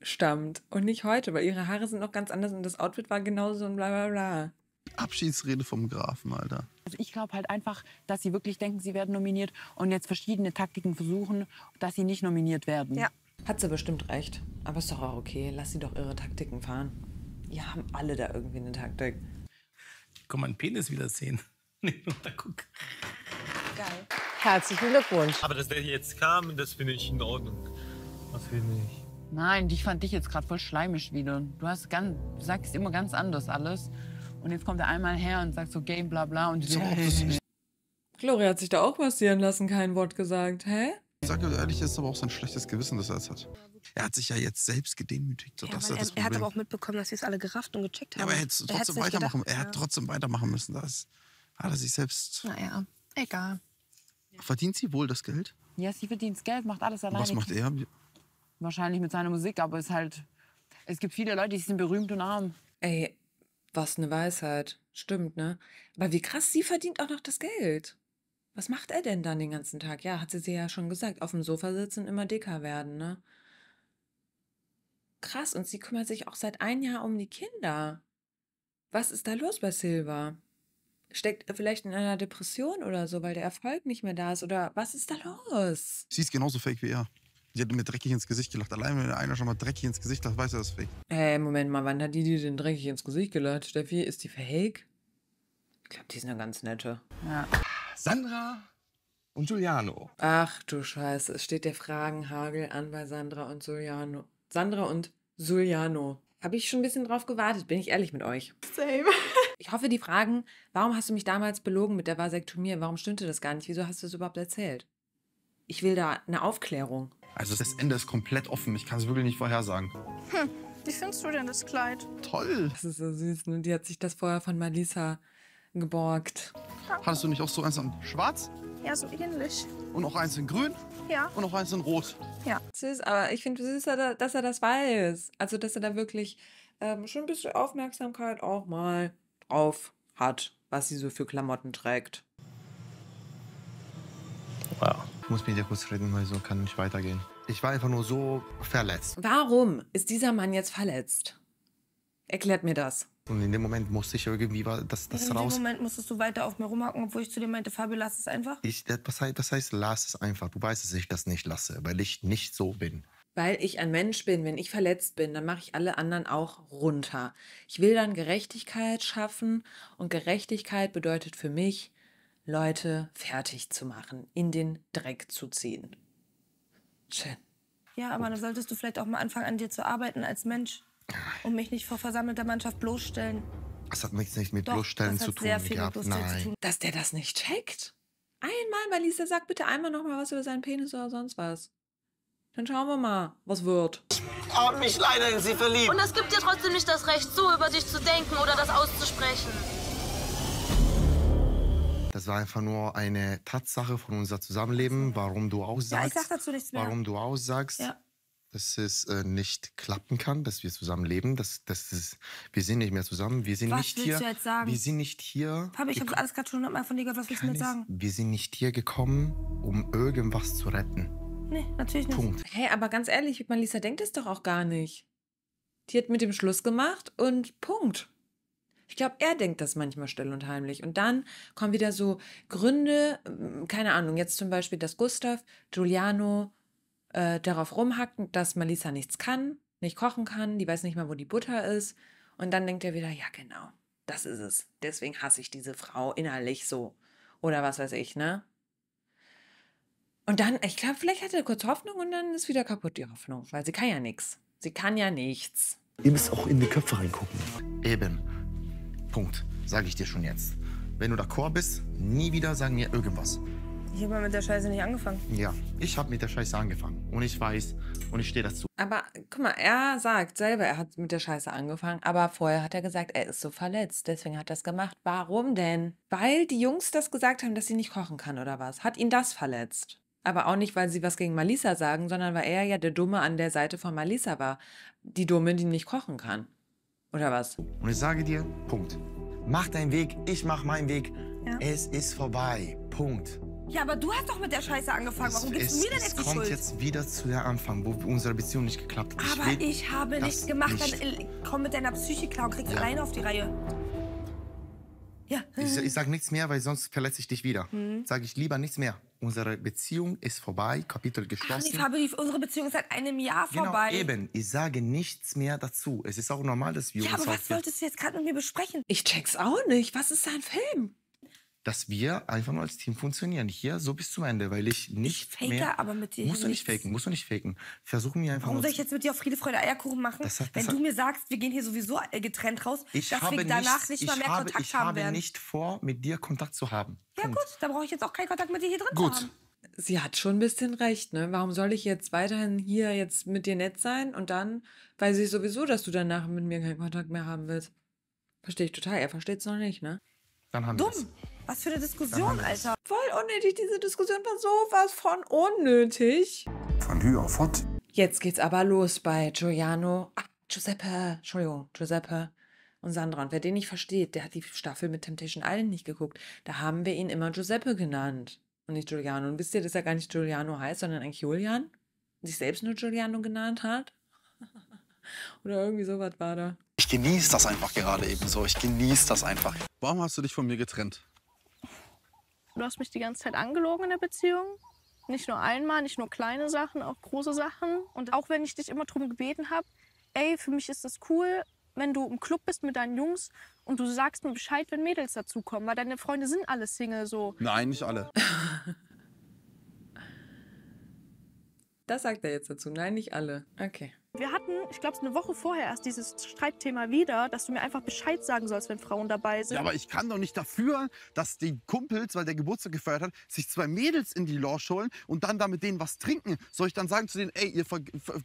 stammt und nicht heute, weil ihre Haare sind noch ganz anders und das Outfit war genauso und bla bla bla. Abschiedsrede vom Grafen, Alter. Also ich glaube halt einfach, dass sie wirklich denken, sie werden nominiert und jetzt verschiedene Taktiken versuchen, dass sie nicht nominiert werden. Ja. Hat sie bestimmt recht. Aber ist doch auch okay. Lass sie doch ihre Taktiken fahren. Die haben alle da irgendwie eine Taktik. Komm mal, einen Penis wieder sehen. Nee, runter guck. Geil. Herzlichen Glückwunsch. Aber dass der jetzt kam, das finde ich in Ordnung. Das finde ich. Nein, ich fand dich jetzt gerade voll schleimisch wieder. Du hast ganz, du sagst immer ganz anders alles. Und jetzt kommt er einmal her und sagt so Game, bla bla. Und so, Gloria hat sich da auch massieren lassen, kein Wort gesagt. Hä? Ich sage ehrlich, es ist aber auch sein schlechtes Gewissen, das er jetzt hat. Er hat sich ja jetzt selbst gedemütigt. So, Ja, das ja das er, er hat aber auch mitbekommen, dass wir es alle gerafft und gecheckt haben. ja, aber er hätte trotzdem weitermachen. gedacht, Er hat trotzdem weitermachen müssen. Das hat er sich selbst. Naja, egal. Verdient sie wohl das Geld? ja, sie verdient Geld, macht alles alleine. was macht er? Wahrscheinlich mit seiner Musik, aber es ist halt. Es gibt viele Leute, die sind berühmt und arm. Ey, was eine Weisheit. Stimmt, ne? Aber wie krass, sie verdient auch noch das Geld. Was macht er denn dann den ganzen Tag? Ja, hat sie sie ja schon gesagt. Auf dem Sofa sitzen und immer dicker werden, ne? Krass, und sie kümmert sich auch seit ein Jahr um die Kinder. Was ist da los bei Silva? Steckt er vielleicht in einer Depression oder so, weil der Erfolg nicht mehr da ist? Oder was ist da los? Sie ist genauso fake wie er. Die hat mir dreckig ins Gesicht gelacht. Allein wenn einer schon mal dreckig ins Gesicht lacht, weiß er, das ist fake. Ey, Moment mal, wann hat die dir denn dreckig ins Gesicht gelacht? Steffi, ist die fake? Ich glaube, die ist eine ganz nette. Ja. Sandra und Giuliano. Ach du Scheiße, es steht der Fragenhagel an bei Sandra und Giuliano. Sandra und Giuliano. Habe ich schon ein bisschen drauf gewartet, bin ich ehrlich mit euch. Same. Ich hoffe, die Fragen, warum hast du mich damals belogen mit der Vasektomie? Warum stimmte das gar nicht? Wieso hast du es überhaupt erzählt? Ich will da eine Aufklärung. Also das Ende ist komplett offen. Ich kann es wirklich nicht vorhersagen. Hm, wie findest du denn das Kleid? Toll. Das ist so süß, ne? Die hat sich das vorher von Malisa geborgt. Hattest du nicht auch so eins in schwarz Ja, so ähnlich. und auch eins in grün Ja. und auch eins in rot? Ja. Süß, aber ich finde süß, dass er- dass er das weiß. Also, dass er da wirklich ähm, schon ein bisschen Aufmerksamkeit auch mal drauf hat, was sie so für Klamotten trägt. Ich muss mit dir kurz reden, weil so kann nicht weitergehen. Ich war einfach nur so verletzt. Warum ist dieser Mann jetzt verletzt? Erklärt mir das. Und in dem Moment musste ich irgendwie das, das in dem raus. Moment musstest du weiter auf mir rumhacken, obwohl ich zu dir meinte, Fabio, lass es einfach. Ich, das, heißt, das heißt, lass es einfach. Du weißt, dass ich das nicht lasse, weil ich nicht so bin. Weil ich ein Mensch bin, wenn ich verletzt bin, dann mache ich alle anderen auch runter. Ich will dann Gerechtigkeit schaffen und Gerechtigkeit bedeutet für mich, Leute fertig zu machen, in den Dreck zu ziehen. Schön. Ja, aber dann solltest du vielleicht auch mal anfangen, an dir zu arbeiten als Mensch. Und mich nicht vor versammelter Mannschaft bloßstellen. Das hat nichts nicht mit Doch, bloßstellen das zu hat tun sehr viel mit gehabt. bloßstellen zu Nein. tun. Dass der das nicht checkt. Einmal, weil Lisa sagt bitte einmal noch mal was über seinen Penis oder sonst was. Dann schauen wir mal, was wird. Hab mich leider in sie verliebt. Und es gibt dir trotzdem nicht das Recht, so über dich zu denken oder das auszusprechen. Das war einfach nur eine Tatsache von unser Zusammenleben, warum du Ja, ich aussagst, sag dazu nichts mehr. warum du aussagst, Ja. dass es äh, nicht klappen kann, dass wir zusammenleben, dass, dass es, wir sind nicht mehr zusammen, wir sind Was nicht willst hier, du jetzt sagen? wir sind nicht hier, Fabio, ich habe alles gerade schon hundertmal von dir gehört. Was willst du mir jetzt sagen? wir sind nicht hier gekommen, um irgendwas zu retten. Nee, natürlich nicht. Punkt. Hey, aber ganz ehrlich, Malisa denkt es doch auch gar nicht. Die hat mit dem Schluss gemacht und Punkt. Ich glaube, er denkt das manchmal still und heimlich. Und dann kommen wieder so Gründe, ähm, keine Ahnung, jetzt zum Beispiel, dass Gustav Giuliano äh, darauf rumhackt, dass Malisa nichts kann, nicht kochen kann, die weiß nicht mal, wo die Butter ist. Und dann denkt er wieder, ja, genau, das ist es. Deswegen hasse ich diese Frau innerlich so. Oder was weiß ich, ne? Und dann, ich glaube, vielleicht hat er kurz Hoffnung und dann ist wieder kaputt die Hoffnung, weil sie kann ja nichts. Sie kann ja nichts. Ihr müsst auch in die Köpfe reingucken. Eben. Punkt. Sage ich dir schon jetzt. Wenn du d'accord bist, nie wieder sagen mir irgendwas. Ich habe mal mit der Scheiße nicht angefangen. Ja, ich habe mit der Scheiße angefangen. Und ich weiß und ich stehe dazu. Aber guck mal, er sagt selber, er hat mit der Scheiße angefangen, aber vorher hat er gesagt, er ist so verletzt, deswegen hat er es gemacht. Warum denn? Weil die Jungs das gesagt haben, dass sie nicht kochen kann oder was? Hat ihn das verletzt? Aber auch nicht, weil sie was gegen Malisa sagen, sondern weil er ja der Dumme an der Seite von Malisa war. Die Dumme, die nicht kochen kann. Oder was? Und ich sage dir, Punkt. Mach deinen Weg, ich mach meinen Weg. Ja. Es ist vorbei. Punkt. Ja, aber du hast doch mit der Scheiße angefangen. Warum gibst du mir denn es jetzt die kommt Schuld? jetzt wieder zu der Anfang, wo unsere Beziehung nicht geklappt hat. aber will ich habe nichts gemacht. nicht. Dann komm mit deiner Psyche klar und kriegst Ja. alleine auf die Reihe. Ja. Ich, ich sage nichts mehr, weil sonst verletze ich dich wieder. Mhm. Sage ich lieber nichts mehr. Unsere Beziehung ist vorbei, Kapitel geschlossen. Farbe, die, unsere Beziehung ist seit einem Jahr genau, vorbei. eben. Ich sage nichts mehr dazu. Es ist auch normal, dass wir Ja, uns aber was wolltest du jetzt gerade mit mir besprechen? Ich check's auch nicht. Was ist sein Film? Dass wir einfach nur als Team funktionieren. Hier so bis zum Ende, weil ich nicht fake mehr... aber mit dir Musst du nicht faken, musst du nicht faken. Versuchen wir einfach Warum nur... soll ich jetzt mit dir auf Friede, Freude, Eierkuchen machen, Das hat- wenn das du hat- mir sagst, wir gehen hier sowieso äh, getrennt raus, ich dass habe wir danach nicht, nicht ich mal mehr habe, Kontakt ich haben habe werden? nicht vor, mit dir Kontakt zu haben. ja gut, dann brauche ich jetzt auch keinen Kontakt mit dir hier drin Gut. zu haben. Sie hat schon ein bisschen recht, ne? Warum soll ich jetzt weiterhin hier jetzt mit dir nett sein und dann weiß ich sowieso, dass du danach mit mir keinen Kontakt mehr haben willst? Verstehe ich total. Er versteht es noch nicht, ne? Dann haben Dumm. Was für eine Diskussion, Alter. Voll unnötig. Diese Diskussion war sowas von unnötig. Von Hü auf Hott. Jetzt geht's aber los bei Giuliano. Ah, Giuseppe. Entschuldigung, Giuseppe und Sandra. Und wer den nicht versteht, der hat die Staffel mit Temptation Island nicht geguckt. Da haben wir ihn immer Giuseppe genannt und nicht Giuliano. Und wisst ihr, dass er gar nicht Giuliano heißt, sondern eigentlich Julian? Und sich selbst nur Giuliano genannt hat? Oder irgendwie sowas war da. Ich genieße das einfach gerade eben so. Ich genieße das einfach. Warum hast du dich von mir getrennt? Du hast mich die ganze Zeit angelogen in der Beziehung. Nicht nur einmal, nicht nur kleine Sachen, auch große Sachen. Und auch wenn ich dich immer darum gebeten habe, ey, für mich ist das cool, wenn du im Club bist mit deinen Jungs und du sagst mir Bescheid, wenn Mädels dazukommen, weil deine Freunde sind alle Single so. Nein, nicht alle. Das sagt er jetzt dazu. Nein, nicht alle. Okay. Wir hatten, ich glaube, eine Woche vorher erst dieses Streitthema wieder, dass du mir einfach Bescheid sagen sollst, wenn Frauen dabei sind. Ja, aber ich kann doch nicht dafür, dass die Kumpels, weil der Geburtstag gefeiert hat, sich zwei Mädels in die Lounge holen und dann da mit denen was trinken. Soll ich dann sagen zu denen, ey, ihr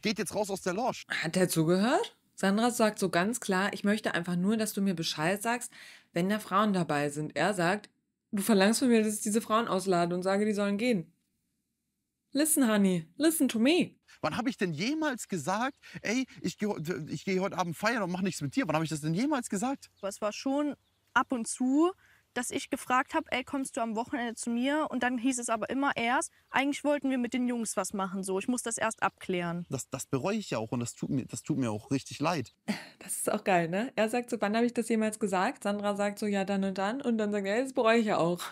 geht jetzt raus aus der Lounge? Hat er zugehört? Sandra sagt so ganz klar, ich möchte einfach nur, dass du mir Bescheid sagst, wenn da Frauen dabei sind. Er sagt, du verlangst von mir, dass ich diese Frauen auslade und sage, die sollen gehen. Listen, Honey, listen to me. Wann habe ich denn jemals gesagt, ey, ich gehe ich geh heute Abend feiern und mache nichts mit dir? Wann habe ich das denn jemals gesagt? Es war schon ab und zu, dass ich gefragt habe, ey, kommst du am Wochenende zu mir? Und dann hieß es aber immer erst, eigentlich wollten wir mit den Jungs was machen, so. Ich muss das erst abklären. Das, das bereue ich ja auch und das tut, mir, das tut mir auch richtig leid. Das ist auch geil, ne? Er sagt so, wann habe ich das jemals gesagt? Sandra sagt so, ja, dann und dann. Und dann sagt er, ja, das bereue ich ja auch.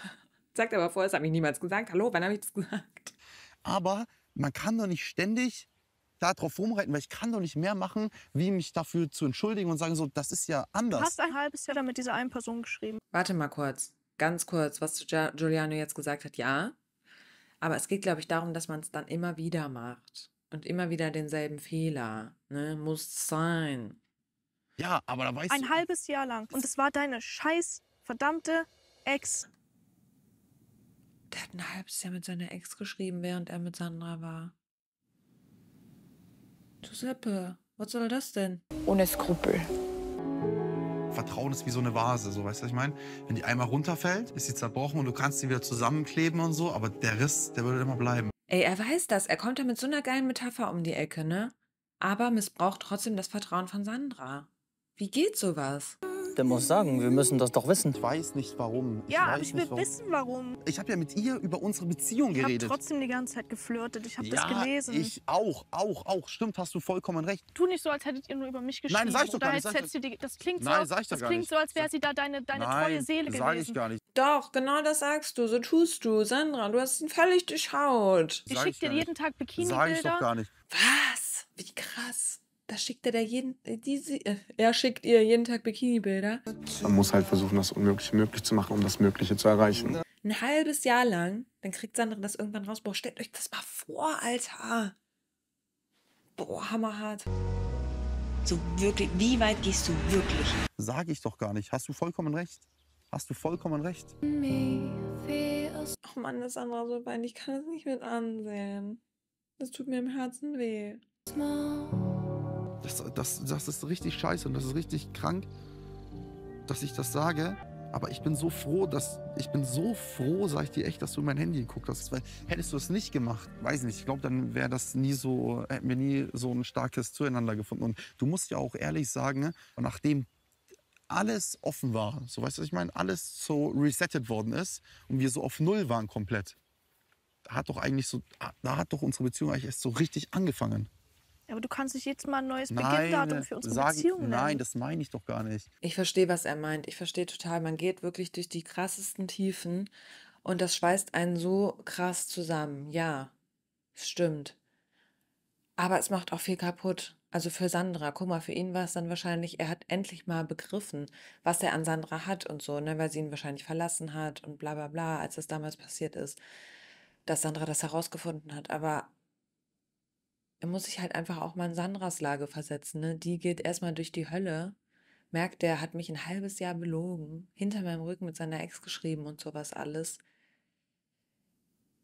Sagt aber vorher, das habe ich niemals gesagt. Hallo, wann habe ich das gesagt? Aber man kann doch nicht ständig darauf rumreiten, weil ich kann doch nicht mehr machen, wie mich dafür zu entschuldigen und sagen so, das ist ja Du anders. hast ein halbes Jahr mit dieser einen Person geschrieben. Warte mal kurz, ganz kurz, was Giuliano jetzt gesagt hat, ja. Aber es geht, glaube ich, darum, dass man es dann immer wieder macht. Und immer wieder denselben Fehler. Ne? Muss sein. Ja, aber da weißt Ein halbes Jahr lang. Und es war deine scheiß verdammte Ex. Hat ein halbes Jahr mit seiner Ex geschrieben, während er mit Sandra war. Giuseppe, was soll das denn? Ohne Skrupel. Vertrauen ist wie so eine Vase, so weißt du, was ich meine? Wenn die einmal runterfällt, ist sie zerbrochen und du kannst sie wieder zusammenkleben und so, aber der Riss, der würde immer bleiben. Ey, er weiß das. Er kommt da mit so einer geilen Metapher um die Ecke, ne? Aber missbraucht trotzdem das Vertrauen von Sandra. Wie geht sowas? Der muss sagen, wir müssen das doch wissen. Ich weiß nicht warum. Ich Ja, aber weiß ich will nicht, warum. wissen, warum. Ich habe ja mit ihr über unsere Beziehung Ich habe geredet. trotzdem die ganze Zeit geflirtet. Ich habe ja, das gelesen. ich auch, auch, auch. Stimmt, hast du vollkommen recht. Tu nicht so, als hättet ihr nur über mich geschrieben. Nein, sag ich doch gar nicht, die, das klingt Nein, so, sag ich doch das gar klingt nicht. so, als wäre sie da deine, deine Nein, treue Seele sag gewesen. ich gar nicht. Doch, genau das sagst du. So tust du. Sandra, du hast ihn völlig durchschaut. Ich schicke dir jeden Tag Sag ich doch Bikini-Bilder. gar nicht. Was? Wie krass. Da schickt er der jeden, äh, diese, äh, er schickt ihr jeden Tag Bikini-Bilder. Man muss halt versuchen, das Unmögliche möglich zu machen, um das Mögliche zu erreichen. Ein halbes Jahr lang, dann kriegt Sandra das irgendwann raus. Boah, stellt euch das mal vor, Alter. Boah, hammerhart. So wirklich, wie weit gehst du wirklich? Sag ich doch gar nicht. Hast du vollkommen recht. Hast du vollkommen recht. Ach Mann, das andere so peinlich. Ich kann es nicht mit ansehen. Das tut mir im Herzen weh. Das, das, das ist richtig scheiße und das ist richtig krank, dass ich das sage. Aber ich bin so froh, dass ich bin so froh, sag ich dir echt, dass du in mein Handy geguckt hast. Weil hättest du es nicht gemacht, weiß nicht, ich glaube, dann wäre das nie so, hätten wir nie so ein starkes Zueinander gefunden. Und du musst ja auch ehrlich sagen, nachdem alles offen war, so weißt du, was ich meine, alles so resettet worden ist und wir so auf Null waren komplett, da hat doch eigentlich so, da hat doch unsere Beziehung eigentlich erst so richtig angefangen. Ja, aber du kannst dich jetzt mal ein neues Nein, Beginndatum für unsere sagen- Beziehung nennen. nein, das meine ich doch gar nicht. Ich verstehe, was er meint. Ich verstehe total. Man geht wirklich durch die krassesten Tiefen und das schweißt einen so krass zusammen. Ja, es stimmt. Aber es macht auch viel kaputt. Also für Sandra, guck mal, für ihn war es dann wahrscheinlich, er hat endlich mal begriffen, was er an Sandra hat und so, ne, weil sie ihn wahrscheinlich verlassen hat und bla bla bla, als das damals passiert ist, dass Sandra das herausgefunden hat. Aber er muss sich halt einfach auch mal in Sandras Lage versetzen, ne? Die geht erstmal durch die Hölle, merkt, der hat mich ein halbes Jahr belogen, hinter meinem Rücken mit seiner Ex geschrieben und sowas alles.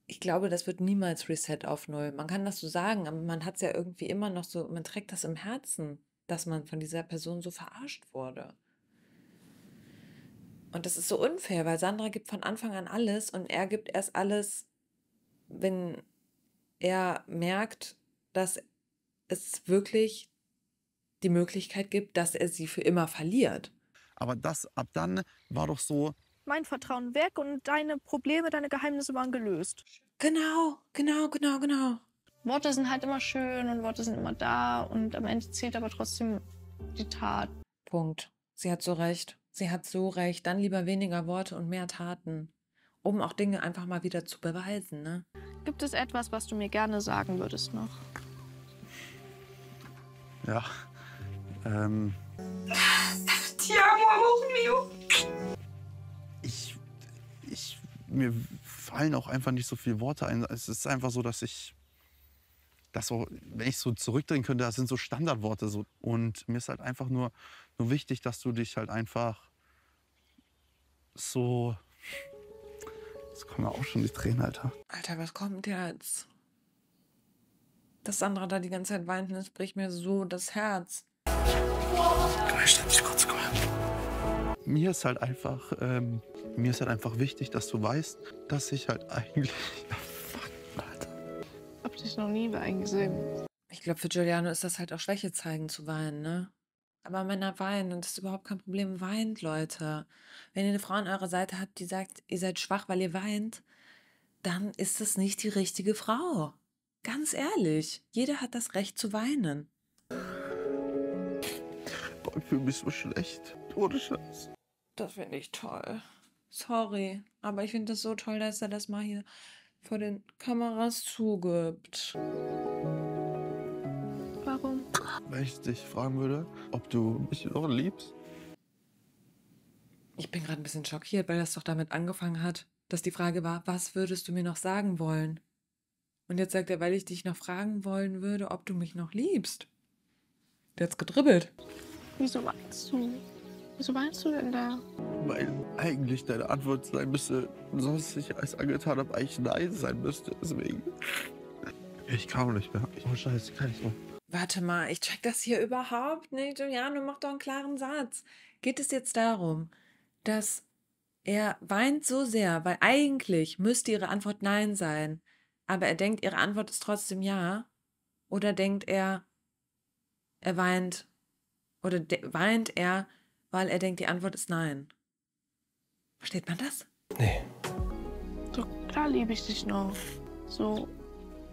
Ich glaube, das wird niemals Reset auf Null. Man kann das so sagen, aber man hat es ja irgendwie immer noch so, man trägt das im Herzen, dass man von dieser Person so verarscht wurde. Und das ist so unfair, weil Sandra gibt von Anfang an alles und er gibt erst alles, wenn er merkt, dass es wirklich die Möglichkeit gibt, dass er sie für immer verliert. Aber das ab dann war doch so, Mein Vertrauen weg und deine Probleme, deine Geheimnisse waren gelöst. Genau, genau, genau, genau. Worte sind halt immer schön und Worte sind immer da und am Ende zählt aber trotzdem die Tat. Punkt. Sie hat so recht. Sie hat so recht. Dann lieber weniger Worte und mehr Taten. Um auch Dinge einfach mal wieder zu beweisen, ne? Gibt es etwas, was du mir gerne sagen würdest noch? Ja, ähm, Ti amo, amor mio. ich, ich, mir fallen auch einfach nicht so viele Worte ein. Es ist einfach so, dass ich, das so, wenn ich so zurückdrehen könnte, das sind so Standardworte so. Und mir ist halt einfach nur, nur wichtig, dass du dich halt einfach so, jetzt kommen ja auch schon die Tränen, Alter. Alter, was kommt jetzt? Dass Sandra da die ganze Zeit weint, das bricht mir so das Herz. Komm, ich stell dich kurz, komm her. Mir ist halt einfach, ähm, mir ist halt einfach wichtig, dass du weißt, dass ich halt eigentlich, Hab dich noch nie weinen gesehen. Ich glaube, für Giuliano ist das halt auch Schwäche zeigen zu weinen, ne? Aber Männer weinen und das ist überhaupt kein Problem. Weint, Leute. Wenn ihr eine Frau an eurer Seite habt, die sagt, ihr seid schwach, weil ihr weint, dann ist das nicht die richtige Frau. Ganz ehrlich. Jeder hat das Recht zu weinen. Boah, ich fühle mich so schlecht. Ohne Scheiß. Das finde ich toll. Sorry, aber ich finde das so toll, dass er das mal hier vor den Kameras zugibt. Warum? Wenn ich dich fragen würde, ob du mich noch liebst. Ich bin gerade ein bisschen schockiert, weil das doch damit angefangen hat, dass die Frage war, was würdest du mir noch sagen wollen? Und jetzt sagt er, weil ich dich noch fragen wollen würde, ob du mich noch liebst. Der hat's gedribbelt. Wieso weinst du? Wieso weinst du denn da? Weil eigentlich deine Antwort sein müsste, sonst ich alles angetan habe, eigentlich Nein sein müsste. Deswegen. Ich kann nicht mehr. Oh Scheiße, kann ich noch. Warte mal, ich check das hier überhaupt nicht. Juliano, mach doch einen klaren Satz. Geht es jetzt darum, dass er weint so sehr, weil eigentlich müsste ihre Antwort Nein sein, aber er denkt, ihre Antwort ist trotzdem Ja? Oder denkt er, er weint, oder de- weint er, weil er denkt, die Antwort ist Nein? Versteht man das? Doch klar liebe ich dich noch. So.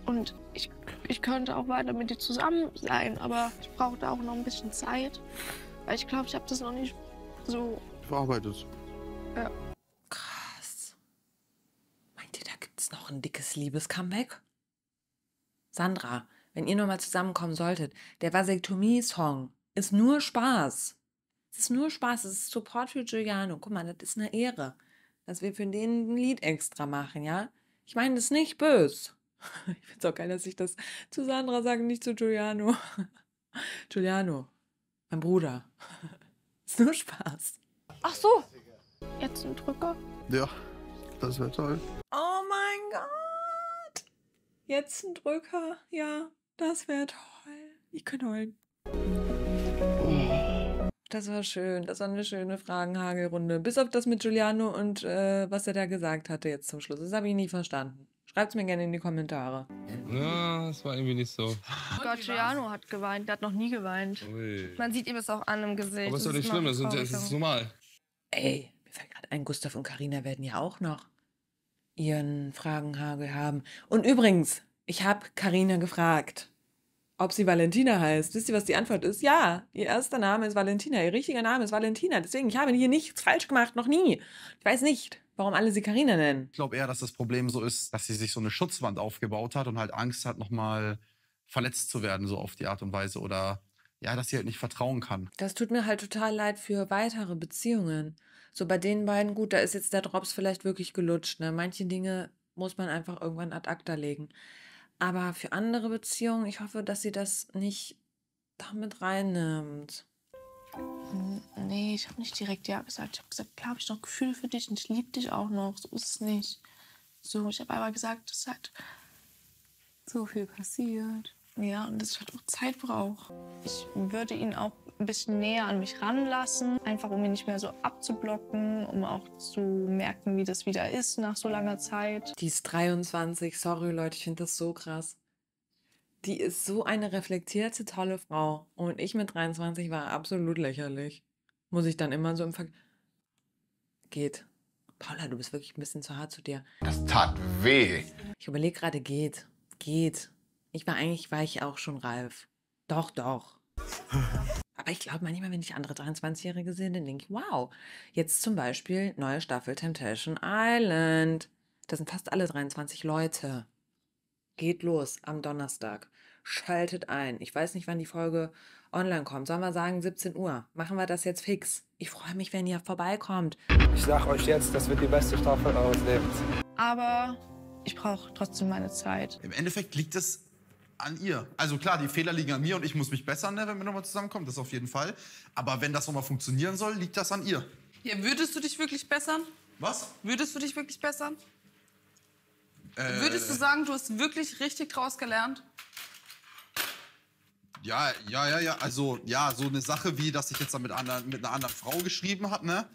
Und ich, ich könnte auch weiter mit dir zusammen sein, aber ich brauche da auch noch ein bisschen Zeit. Weil ich glaube, ich habe das noch nicht so. Verarbeitet. Ja. Krass. Meint ihr, da gibt's noch ein dickes Liebes-Comeback? Sandra, wenn ihr nochmal zusammenkommen solltet, der Vasektomie-Song ist nur Spaß. Es ist nur Spaß, es ist Support für Giuliano. Guck mal, das ist eine Ehre, dass wir für den ein Lied extra machen, ja? Ich meine das ist nicht böse. Ich find's auch geil, dass ich das zu Sandra sage, nicht zu Giuliano. Giuliano, mein Bruder. Ist nur Spaß. Ach so. Jetzt ein Drücker. Ja, das wäre toll. Oh mein Gott. Jetzt ein Drücker. Ja, das wäre toll. Ich könnte heulen. Das war schön. Das war eine schöne Fragenhagelrunde. Bis auf das mit Giuliano und äh, was er da gesagt hatte jetzt zum Schluss. Das habe ich nie verstanden. Schreibt's mir gerne in die Kommentare. Ja, das war irgendwie nicht so. Gott, Giuliano hat geweint. Der hat noch nie geweint. Ui. Man sieht ihm es auch an im Gesicht. Aber ist doch Das nicht schlimm, das, sind, traurig, das ist normal. Ey, mir fällt gerade ein, Gustav und Karina werden ja auch noch ihren Fragenhagel haben. Und übrigens, ich habe Karina gefragt, ob sie Valentina heißt. Wisst ihr, was die Antwort ist? Ja, ihr erster Name ist Valentina, ihr richtiger Name ist Valentina. Deswegen, ich habe hier nichts falsch gemacht, noch nie. Ich weiß nicht, warum alle sie Karina nennen. Ich glaube eher, dass das Problem so ist, dass sie sich so eine Schutzwand aufgebaut hat und halt Angst hat, nochmal verletzt zu werden, so auf die Art und Weise. Oder ja, dass sie halt nicht vertrauen kann. Das tut mir halt total leid für weitere Beziehungen. So bei den beiden, gut, da ist jetzt der Drops vielleicht wirklich gelutscht. Ne? Manche Dinge muss man einfach irgendwann ad acta legen. Aber für andere Beziehungen, ich hoffe, dass sie das nicht damit reinnimmt. Nee, ich habe nicht direkt Ja gesagt. Ich habe gesagt, klar habe ich noch Gefühle für dich und ich liebe dich auch noch. So ist es nicht. So, ich habe aber gesagt, dass halt so viel passiert. Ja, und ich halt auch Zeit brauche. Ich würde ihn auch ein bisschen näher an mich ranlassen, einfach um ihn nicht mehr so abzublocken, um auch zu merken, wie das wieder ist nach so langer Zeit. Die ist 23, sorry Leute, ich finde das so krass. Die ist so eine reflektierte, tolle Frau. Und ich mit 23 war absolut lächerlich. Muss ich dann immer so im Ver... Geht. Paula, du bist wirklich ein bisschen zu hart zu dir. Das tat weh. Ich überlege gerade, geht. Geht. Ich war eigentlich, war ich auch schon reif. Doch, doch. Aber ich glaube manchmal, wenn ich andere 23-Jährige sehe, dann denke ich, wow. Jetzt zum Beispiel neue Staffel Temptation Island. Da sind fast alle 23 Leute. Geht los am Donnerstag. Schaltet ein. Ich weiß nicht, wann die Folge online kommt. Sollen wir sagen 17 Uhr? Machen wir das jetzt fix. Ich freue mich, wenn ihr vorbeikommt. Ich sag euch jetzt, das wird die beste Staffel eures Lebens. Aber ich brauche trotzdem meine Zeit. Im Endeffekt liegt es an ihr. Also klar, die Fehler liegen an mir und ich muss mich bessern, ne, wenn wir nochmal zusammenkommen, das auf jeden Fall. Aber wenn das nochmal funktionieren soll, liegt das an ihr. Ja, würdest du dich wirklich bessern? Was? Würdest du dich wirklich bessern? Äh, Würdest du sagen, du hast wirklich richtig draus gelernt? Ja, ja, ja, ja. Also, ja, so eine Sache wie, dass ich jetzt da mit, anderen, mit einer anderen Frau geschrieben habe, ne?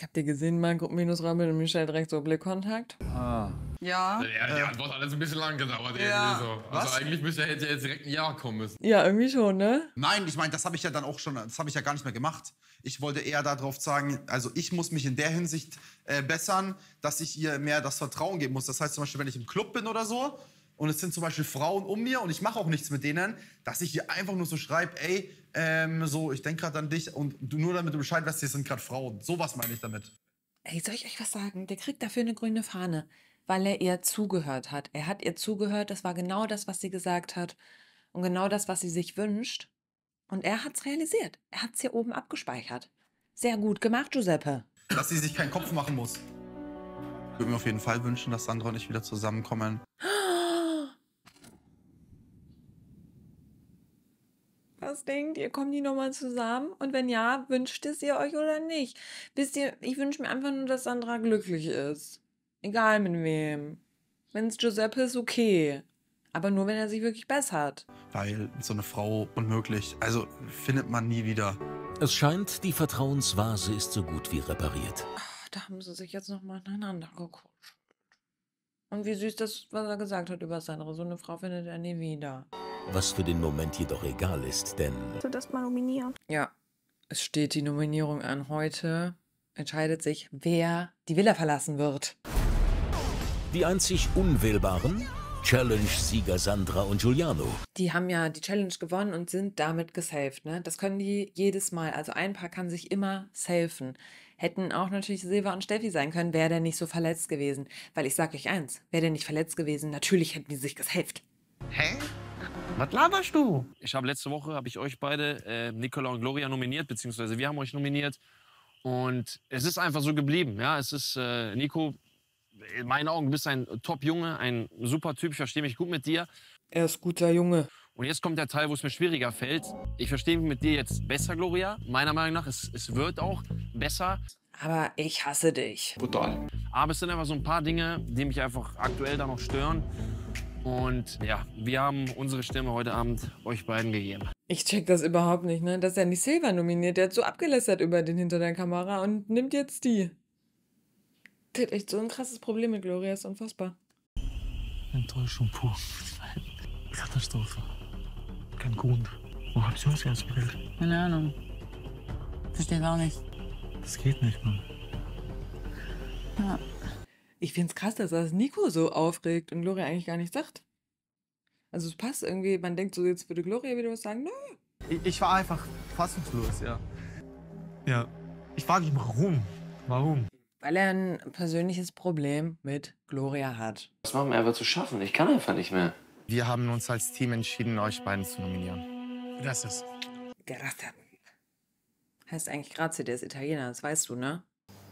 Habt ihr gesehen, Marco minus Rammel und Michelle direkt so Blickkontakt? Ah. Ja. Ja, die Antwort hat jetzt ein bisschen lang gedauert. Ja. irgendwie so. Was? Also eigentlich müsste hätte jetzt direkt ein Ja kommen müssen. Ja, irgendwie schon, ne? Nein, ich meine, das habe ich ja dann auch schon, das habe ich ja gar nicht mehr gemacht. Ich wollte eher darauf sagen, also ich muss mich in der Hinsicht äh, bessern, dass ich ihr mehr das Vertrauen geben muss. Das heißt zum Beispiel, wenn ich im Club bin oder so und es sind zum Beispiel Frauen um mir und ich mache auch nichts mit denen, dass ich ihr einfach nur so schreibe, ey, ähm, so, ich denke gerade an dich und du nur damit du Bescheid weißt, hier sind gerade Frauen. Sowas meine ich damit. Ey, soll ich euch was sagen? Der kriegt dafür eine grüne Fahne, weil er ihr zugehört hat. Er hat ihr zugehört, das war genau das, was sie gesagt hat und genau das, was sie sich wünscht. Und er hat's realisiert. Er hat's hier oben abgespeichert. Sehr gut gemacht, Giuseppe. Dass sie sich keinen Kopf machen muss. Ich würde mir auf jeden Fall wünschen, dass Sandra und ich wieder zusammenkommen. Was denkt ihr? Kommen die nochmal zusammen? Und wenn ja, wünscht es ihr euch oder nicht? Wisst ihr, ich wünsche mir einfach nur, dass Sandra glücklich ist. Egal mit wem. Wenn es Giuseppe ist, okay. Aber nur, wenn er sich wirklich bessert. Weil so eine Frau unmöglich. Also findet man nie wieder. Es scheint, die Vertrauensvase ist so gut wie repariert. Da haben sie sich jetzt nochmal aneinander geguckt. Und wie süß das, was er gesagt hat über Sandra. So eine Frau findet er nie wieder. Was für den Moment jedoch egal ist, denn So, das mal nominieren. Ja, es steht die Nominierung an. Heute entscheidet sich, wer die Villa verlassen wird. Die einzig Unwählbaren, Challenge-Sieger Sandra und Giuliano. Die haben ja die Challenge gewonnen und sind damit gesaved, ne? Das können die jedes Mal. Also ein Paar kann sich immer safen. Hätten auch natürlich Silva und Steffi sein können, wäre der nicht so verletzt gewesen. Weil ich sag euch eins, wäre der nicht verletzt gewesen, natürlich hätten die sich gesaved. Hä? Was laberst du? Ich habe letzte Woche habe ich euch beide, äh, Nicola und Gloria, nominiert, beziehungsweise wir haben euch nominiert. Und es ist einfach so geblieben. Ja, es ist äh, Nico. In meinen Augen du bist ein Top-Junge, ein super Typ. Ich verstehe mich gut mit dir. Er ist guter Junge. Und jetzt kommt der Teil, wo es mir schwieriger fällt. Ich verstehe mich mit dir jetzt besser, Gloria. Meiner Meinung nach, es, es wird auch besser. Aber ich hasse dich. Brutal. Aber es sind einfach so ein paar Dinge, die mich einfach aktuell da noch stören. Und ja, wir haben unsere Stimme heute Abend euch beiden gegeben. Ich check das überhaupt nicht, ne? Dass er nicht Silva nominiert. Der hat so abgelästert über den hinter der Kamera und nimmt jetzt die. Der hat echt so ein krasses Problem mit Gloria, ist unfassbar. Enttäuschung pur. Katastrophe. Kein Grund. Wo hab ich das ganze Geld? Keine Ahnung. Verstehe auch nicht. Das geht nicht, Mann. Ja. Ich find's krass, dass das Nico so aufregt und Gloria eigentlich gar nicht sagt. Also es passt irgendwie, man denkt so, jetzt würde Gloria wieder was sagen. Nö. Ich, ich war einfach fassungslos, ja. Ja. Ich frage mich, warum? Warum? Weil er ein persönliches Problem mit Gloria hat. Das machen wir einfach zu schaffen. Ich kann einfach nicht mehr. Wir haben uns als Team entschieden, euch beiden zu nominieren. Gracias. Gracias. Heißt eigentlich Grazie, der ist Italiener, das weißt du, ne?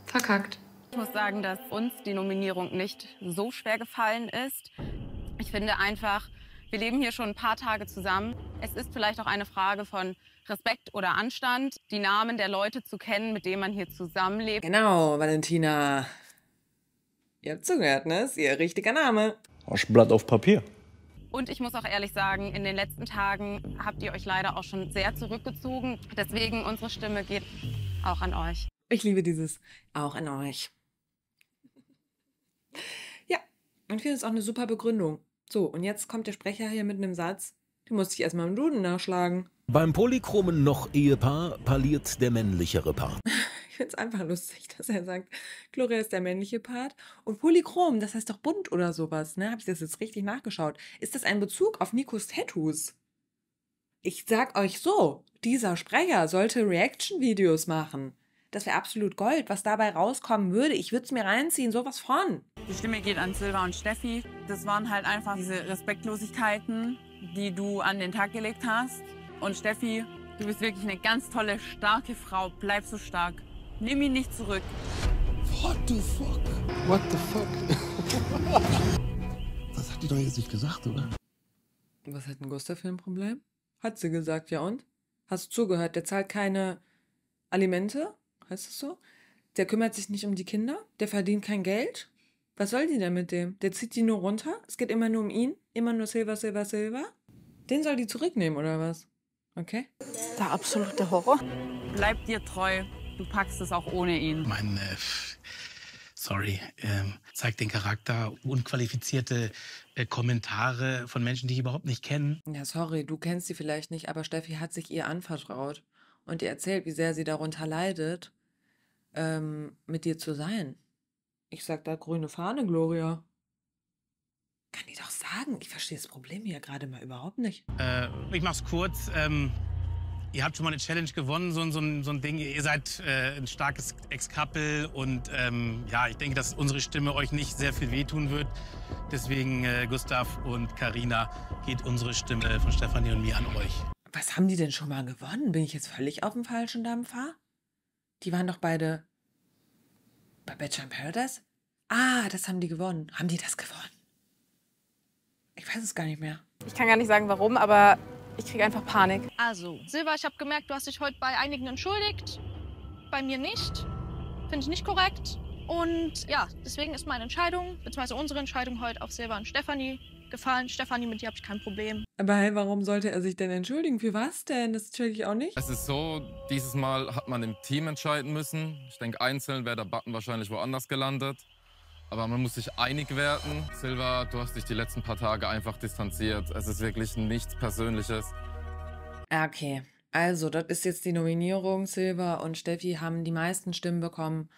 Verkackt. Ich muss sagen, dass uns die Nominierung nicht so schwer gefallen ist. Ich finde einfach, wir leben hier schon ein paar Tage zusammen. Es ist vielleicht auch eine Frage von Respekt oder Anstand, die Namen der Leute zu kennen, mit denen man hier zusammenlebt. Genau, Valentina. Ihr habt zugehört, ne? Ist ihr richtiger Name. Blatt auf Papier. Und ich muss auch ehrlich sagen, in den letzten Tagen habt ihr euch leider auch schon sehr zurückgezogen. Deswegen unsere Stimme geht auch an euch. Ich liebe dieses auch an euch. Ja, ich finde es auch eine super Begründung. So, und jetzt kommt der Sprecher hier mit einem Satz, den musste ich erstmal im Duden nachschlagen. Beim polychromen Noch-Ehepaar parliert der männlichere Part. Ich finde es einfach lustig, dass er sagt, Gloria ist der männliche Part und polychrom, das heißt doch bunt oder sowas, ne? Habe ich das jetzt richtig nachgeschaut? Ist das ein Bezug auf Nikos Tattoos? Ich sag euch so, dieser Sprecher sollte Reaction-Videos machen. Das wäre absolut Gold, was dabei rauskommen würde. Ich würde es mir reinziehen, sowas von. Die Stimme geht an Silva und Steffi. Das waren halt einfach diese Respektlosigkeiten, die du an den Tag gelegt hast. Und Steffi, du bist wirklich eine ganz tolle, starke Frau. Bleib so stark. Nimm ihn nicht zurück. What the fuck? What the fuck? das hat die doch jetzt nicht gesagt, oder? Was hat denn Gustav für ein Problem? Hat sie gesagt, ja und? Hast du zugehört? Der zahlt keine Alimente, heißt das so? Der kümmert sich nicht um die Kinder? Der verdient kein Geld? Was soll die denn mit dem? Der zieht die nur runter? Es geht immer nur um ihn? Immer nur Silver, Silver, Silver? Den soll die zurücknehmen, oder was? Okay. Der absolute Horror. Bleib dir treu. Du packst es auch ohne ihn. Mein, äh, sorry, ähm, zeigt den Charakter, unqualifizierte äh, Kommentare von Menschen, die ich überhaupt nicht kenne. Ja, sorry, du kennst sie vielleicht nicht, aber Steffi hat sich ihr anvertraut und ihr erzählt, wie sehr sie darunter leidet, ähm, mit dir zu sein. Ich sag da grüne Fahne, Gloria. Kann die doch sagen. Ich verstehe das Problem hier gerade mal überhaupt nicht. Äh, ich mach's kurz. Ähm, ihr habt schon mal eine Challenge gewonnen, so, ein- so, so ein Ding. Ihr seid äh, ein starkes Ex-Couple und ähm, ja, ich denke, dass unsere Stimme euch nicht sehr viel wehtun wird. Deswegen, äh, Gustav und Karina, geht unsere Stimme von Stefanie und mir an euch. Was haben die denn schon mal gewonnen? Bin ich jetzt völlig auf dem falschen Dampfer? Die waren doch beide bei Bachelor in Paradise? Ah, das haben die gewonnen. Haben die das gewonnen? Ich weiß es gar nicht mehr. Ich kann gar nicht sagen, warum, aber ich kriege einfach Panik. Also, Silva, ich habe gemerkt, du hast dich heute bei einigen entschuldigt. Bei mir nicht. Finde ich nicht korrekt. Und ja, deswegen ist meine Entscheidung, beziehungsweise unsere Entscheidung heute auf Silva und Stefanie gefallen. Stefanie, mit dir habe ich kein Problem. Aber hey, warum sollte er sich denn entschuldigen? Für was denn? Das check ich auch nicht. Es ist so, dieses Mal hat man im Team entscheiden müssen. Ich denke, einzeln wäre der Button wahrscheinlich woanders gelandet. Aber man muss sich einig werden. Silva, du hast dich die letzten paar Tage einfach distanziert. Es ist wirklich nichts Persönliches. Okay, also, das ist jetzt die Nominierung. Silva und Steffi haben die meisten Stimmen bekommen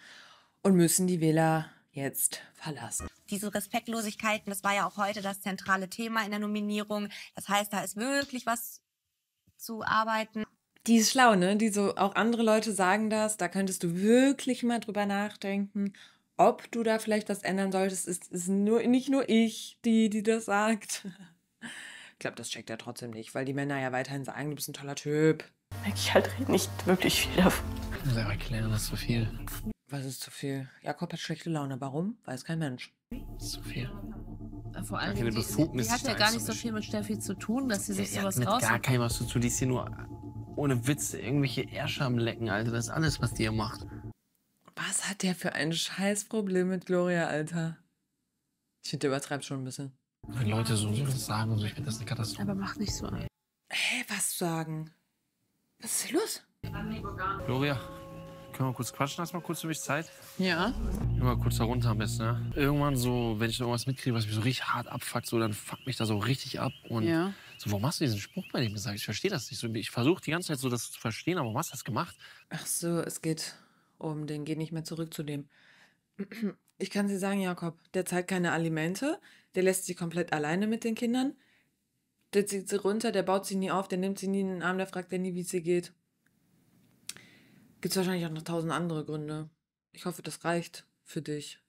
und müssen die Wähler jetzt verlassen. Diese Respektlosigkeiten, das war ja auch heute das zentrale Thema in der Nominierung. Das heißt, da ist wirklich was zu arbeiten. Die ist schlau, ne? Die so, auch andere Leute sagen das. Da könntest du wirklich mal drüber nachdenken, ob du da vielleicht was ändern solltest. Es ist nur, nicht nur ich, die, die das sagt. Ich glaube, das checkt er trotzdem nicht, weil die Männer ja weiterhin sagen, du bist ein toller Typ. Ich halt nicht wirklich viel davon. Ich muss einfach erklären, das ist zu viel. Was ist zu viel? Jakob hat schlechte Laune. Warum? Weiß kein Mensch. Zu viel. Vor allem, keine die, Befugnis, die hat ja gar nicht so viel mit Steffi zu tun, dass sie sich Die hat sowas raus. gar keinem was zu tun. Die ist hier nur ohne Witz irgendwelche Ärscham lecken, Alter. Das ist alles, was die hier macht. Was hat der für ein Scheißproblem mit Gloria, Alter? Ich finde, der übertreibt schon ein bisschen. Wenn Leute so sowas sagen und so, ich finde das eine Katastrophe. Aber mach nicht so ein. Hä, was sagen? Was ist hier los? Gloria, können wir kurz quatschen? Hast du mal kurz für mich Zeit? Ja. Immer kurz da runter am besten, ne? Irgendwann so, wenn ich irgendwas mitkriege, was mich so richtig hart abfuckt, so, dann fuckt mich da so richtig ab. Und Ja. so, warum hast du diesen Spruch bei dem gesagt? Ich verstehe das nicht. So, ich versuche die ganze Zeit so das zu verstehen, aber warum hast du das gemacht? Ach so, es geht um den, geht nicht mehr zurück zu dem. Ich kann dir sagen, Jakob, der zahlt keine Alimente, der lässt sie komplett alleine mit den Kindern. Der zieht sie runter, der baut sie nie auf, der nimmt sie nie in den Arm, der fragt ja nie, wie es ihr geht. Gibt's wahrscheinlich auch noch tausend andere Gründe. Ich hoffe, das reicht für dich.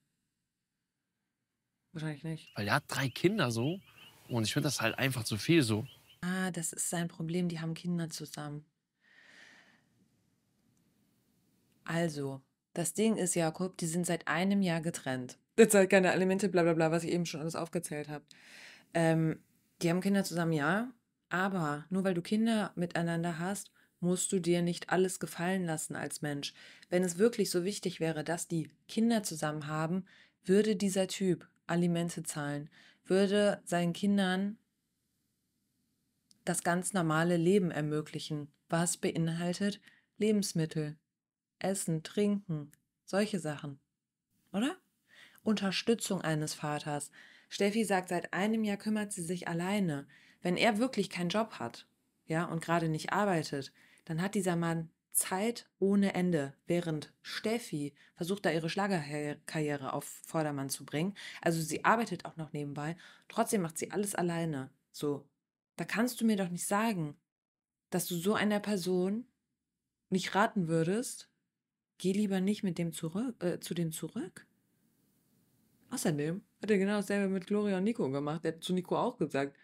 Wahrscheinlich nicht. Weil er hat drei Kinder so und ich finde das halt einfach zu viel so. Ah, das ist sein Problem, die haben Kinder zusammen. Also, das Ding ist, Jakob, die sind seit einem Jahr getrennt. Der zahlt keine Alimente, bla bla bla, was ich eben schon alles aufgezählt habe. Ähm, die haben Kinder zusammen, ja, aber nur weil du Kinder miteinander hast, musst du dir nicht alles gefallen lassen als Mensch. Wenn es wirklich so wichtig wäre, dass die Kinder zusammen haben, würde dieser Typ Alimente zahlen, würde seinen Kindern das ganz normale Leben ermöglichen, was beinhaltet Lebensmittel, Essen, Trinken, solche Sachen. Oder? Unterstützung eines Vaters. Steffi sagt, seit einem Jahr kümmert sie sich alleine. Wenn er wirklich keinen Job hat, ja, und gerade nicht arbeitet, dann hat dieser Mann Zeit ohne Ende, während Steffi versucht, da ihre Schlagerkarriere auf Vordermann zu bringen. Also sie arbeitet auch noch nebenbei, trotzdem macht sie alles alleine. So, da kannst du mir doch nicht sagen, dass du so einer Person nicht raten würdest, geh lieber nicht mit dem zurück, äh, zu dem zurück. Außerdem hat er genau dasselbe mit Gloria und Nico gemacht. Er hat zu Nico auch gesagt,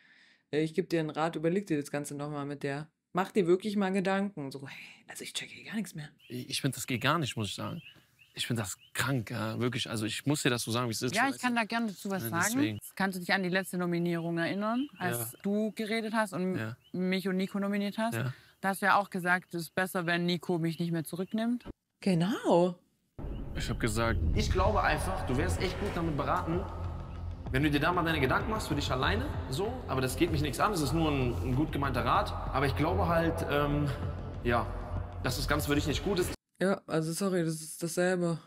"Ey, ich gebe dir einen Rat, überleg dir das Ganze nochmal mit der. Mach dir wirklich mal Gedanken. So, hey, also ich check hier gar nichts mehr. Ich, finde, das geht gar nicht, muss ich sagen. Ich finde das krank, ja, wirklich. Also ich muss dir das so sagen, wie es ist. Ja, ich kann da gerne dazu was Ja, sagen. Kannst du dich an die letzte Nominierung erinnern, als Ja. du geredet hast und Ja. mich und Nico nominiert hast? Ja. Da hast du ja auch gesagt, es ist besser, wenn Nico mich nicht mehr zurücknimmt. Genau. Ich habe gesagt, ich glaube einfach, du wärst echt gut damit beraten, wenn du dir da mal deine Gedanken machst für dich alleine, so. Aber das geht mich nichts an, das ist nur ein, ein gut gemeinter Rat. Aber ich glaube halt, ähm, ja, dass das Ganze für dich nicht gut ist. Ja, also sorry, das ist dasselbe.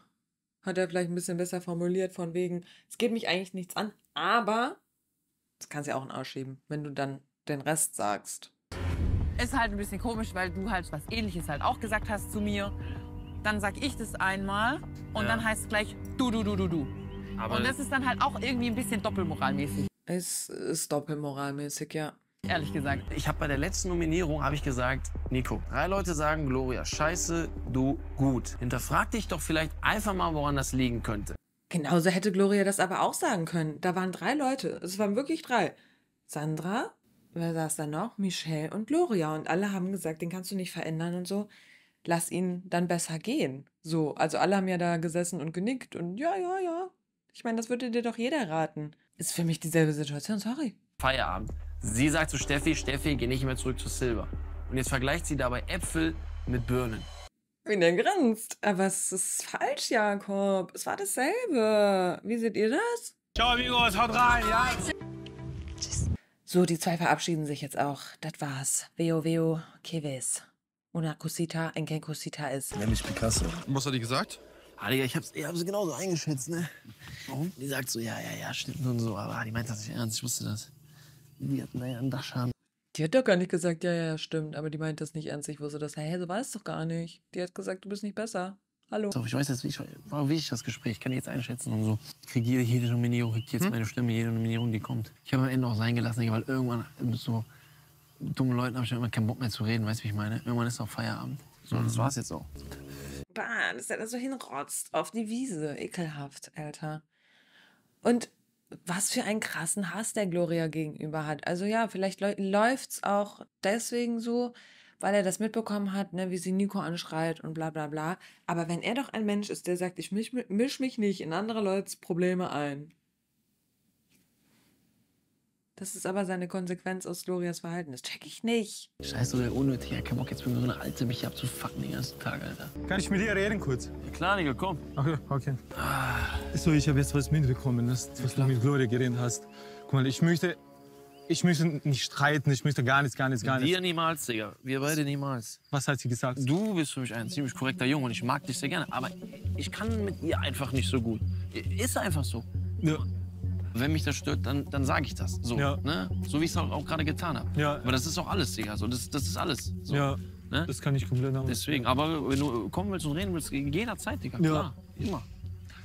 Hat er vielleicht ein bisschen besser formuliert, von wegen, es geht mich eigentlich nichts an, aber das kannst du ja auch in den Arsch schieben, wenn du dann den Rest sagst. Ist halt ein bisschen komisch, weil du halt was ähnliches halt auch gesagt hast zu mir. Dann sag ich das einmal und Ja. dann heißt es gleich du, du, du, du, du. Aber- und das ist dann halt auch irgendwie ein bisschen doppelmoralmäßig, Es ist doppelmoralmäßig, ja. ehrlich gesagt. Ich habe bei der letzten Nominierung habe ich gesagt, Nico, drei Leute sagen Gloria, scheiße, du gut. Hinterfrag dich doch vielleicht einfach mal, woran das liegen könnte. Genauso hätte Gloria das aber auch sagen können. Da waren drei Leute. Es waren wirklich drei. Sandra, wer saß da noch? Michelle und Gloria. Und alle haben gesagt, den kannst du nicht verändern und so. Lass ihn dann besser gehen. So, also alle haben ja da gesessen und genickt und ja, ja, ja. Ich meine, das würde dir doch jeder raten. Ist für mich dieselbe Situation, sorry. Feierabend. Sie sagt zu Steffi, Steffi, geh nicht mehr zurück zu Silber. Und jetzt vergleicht sie dabei Äpfel mit Birnen. Wie der grinst. Aber es ist falsch, Jakob. Es war dasselbe. Wie seht ihr das? Ciao, amigos, haut rein, ja? So, die zwei verabschieden sich jetzt auch. Das war's. Veo, veo, que ves. Una cosita en que cosita ist. Nenn mich Picasso. Und was hat die gesagt? Ah, Digga, ich hab's, ich hab's genauso eingeschätzt, ne? Warum? Die sagt so, ja, ja, ja, stimmt und so. Aber die meint das nicht ernst, ich wusste das. Die hatten da ja einen Dachschaden. Die hat doch gar nicht gesagt, ja, ja, stimmt. Aber die meint das nicht ernst. Ich wusste das. Hä, so war es doch gar nicht. Die hat gesagt, du bist nicht besser. Hallo. So, ich weiß jetzt, wie war wichtig das Gespräch, kann ich jetzt einschätzen und so. Ich kriege jede, jede Nominierung, kriegt jetzt meine Stimme, jede Nominierung, die kommt. Ich habe am Ende auch sein gelassen, weil irgendwann so dummen Leuten habe ich immer keinen Bock mehr zu reden, weißt du, wie ich meine? Irgendwann ist auch Feierabend. So, das war's jetzt auch. Bah, dass er da so hinrotzt. Auf die Wiese. Ekelhaft, Alter. Und was für einen krassen Hass der Gloria gegenüber hat. Also ja, vielleicht läu- läuft's auch deswegen so, weil er das mitbekommen hat, ne, wie sie Nico anschreit und bla bla bla. Aber wenn er doch ein Mensch ist, der sagt, ich misch, misch mich nicht in andere Leute's Probleme ein, Das ist aber seine Konsequenz aus Glorias Verhalten. Das check ich nicht. Scheiße, oder unnötig. Ich hab Bock, jetzt mit so einer Alte mich abzufucken den ganzen Tag, Alter. Kann ich mit dir reden kurz? Ja, klar, Digga, komm. Okay, okay. So, ich habe jetzt was mitbekommen, dass, was du mit Gloria geredet hast. Guck mal, ich möchte, ich möchte nicht streiten, ich möchte gar nichts, gar nichts, gar nichts. dir niemals, Digga. Wir beide niemals. Was hat sie gesagt? Du bist für mich ein ziemlich korrekter Junge und ich mag dich sehr gerne. Aber ich kann mit ihr einfach nicht so gut. Ist einfach so. Ja. Wenn mich das stört, dann, dann sage ich das. So, Ja. ne? so wie ich es auch, auch gerade getan habe. Ja. Aber das ist auch alles, Digga. So, das, das ist alles. So, Ja, ne? das kann ich komplett nachvollziehen. Deswegen, aber wenn du kommen willst und reden willst, jederzeit, Digga. Ja. Klar, immer.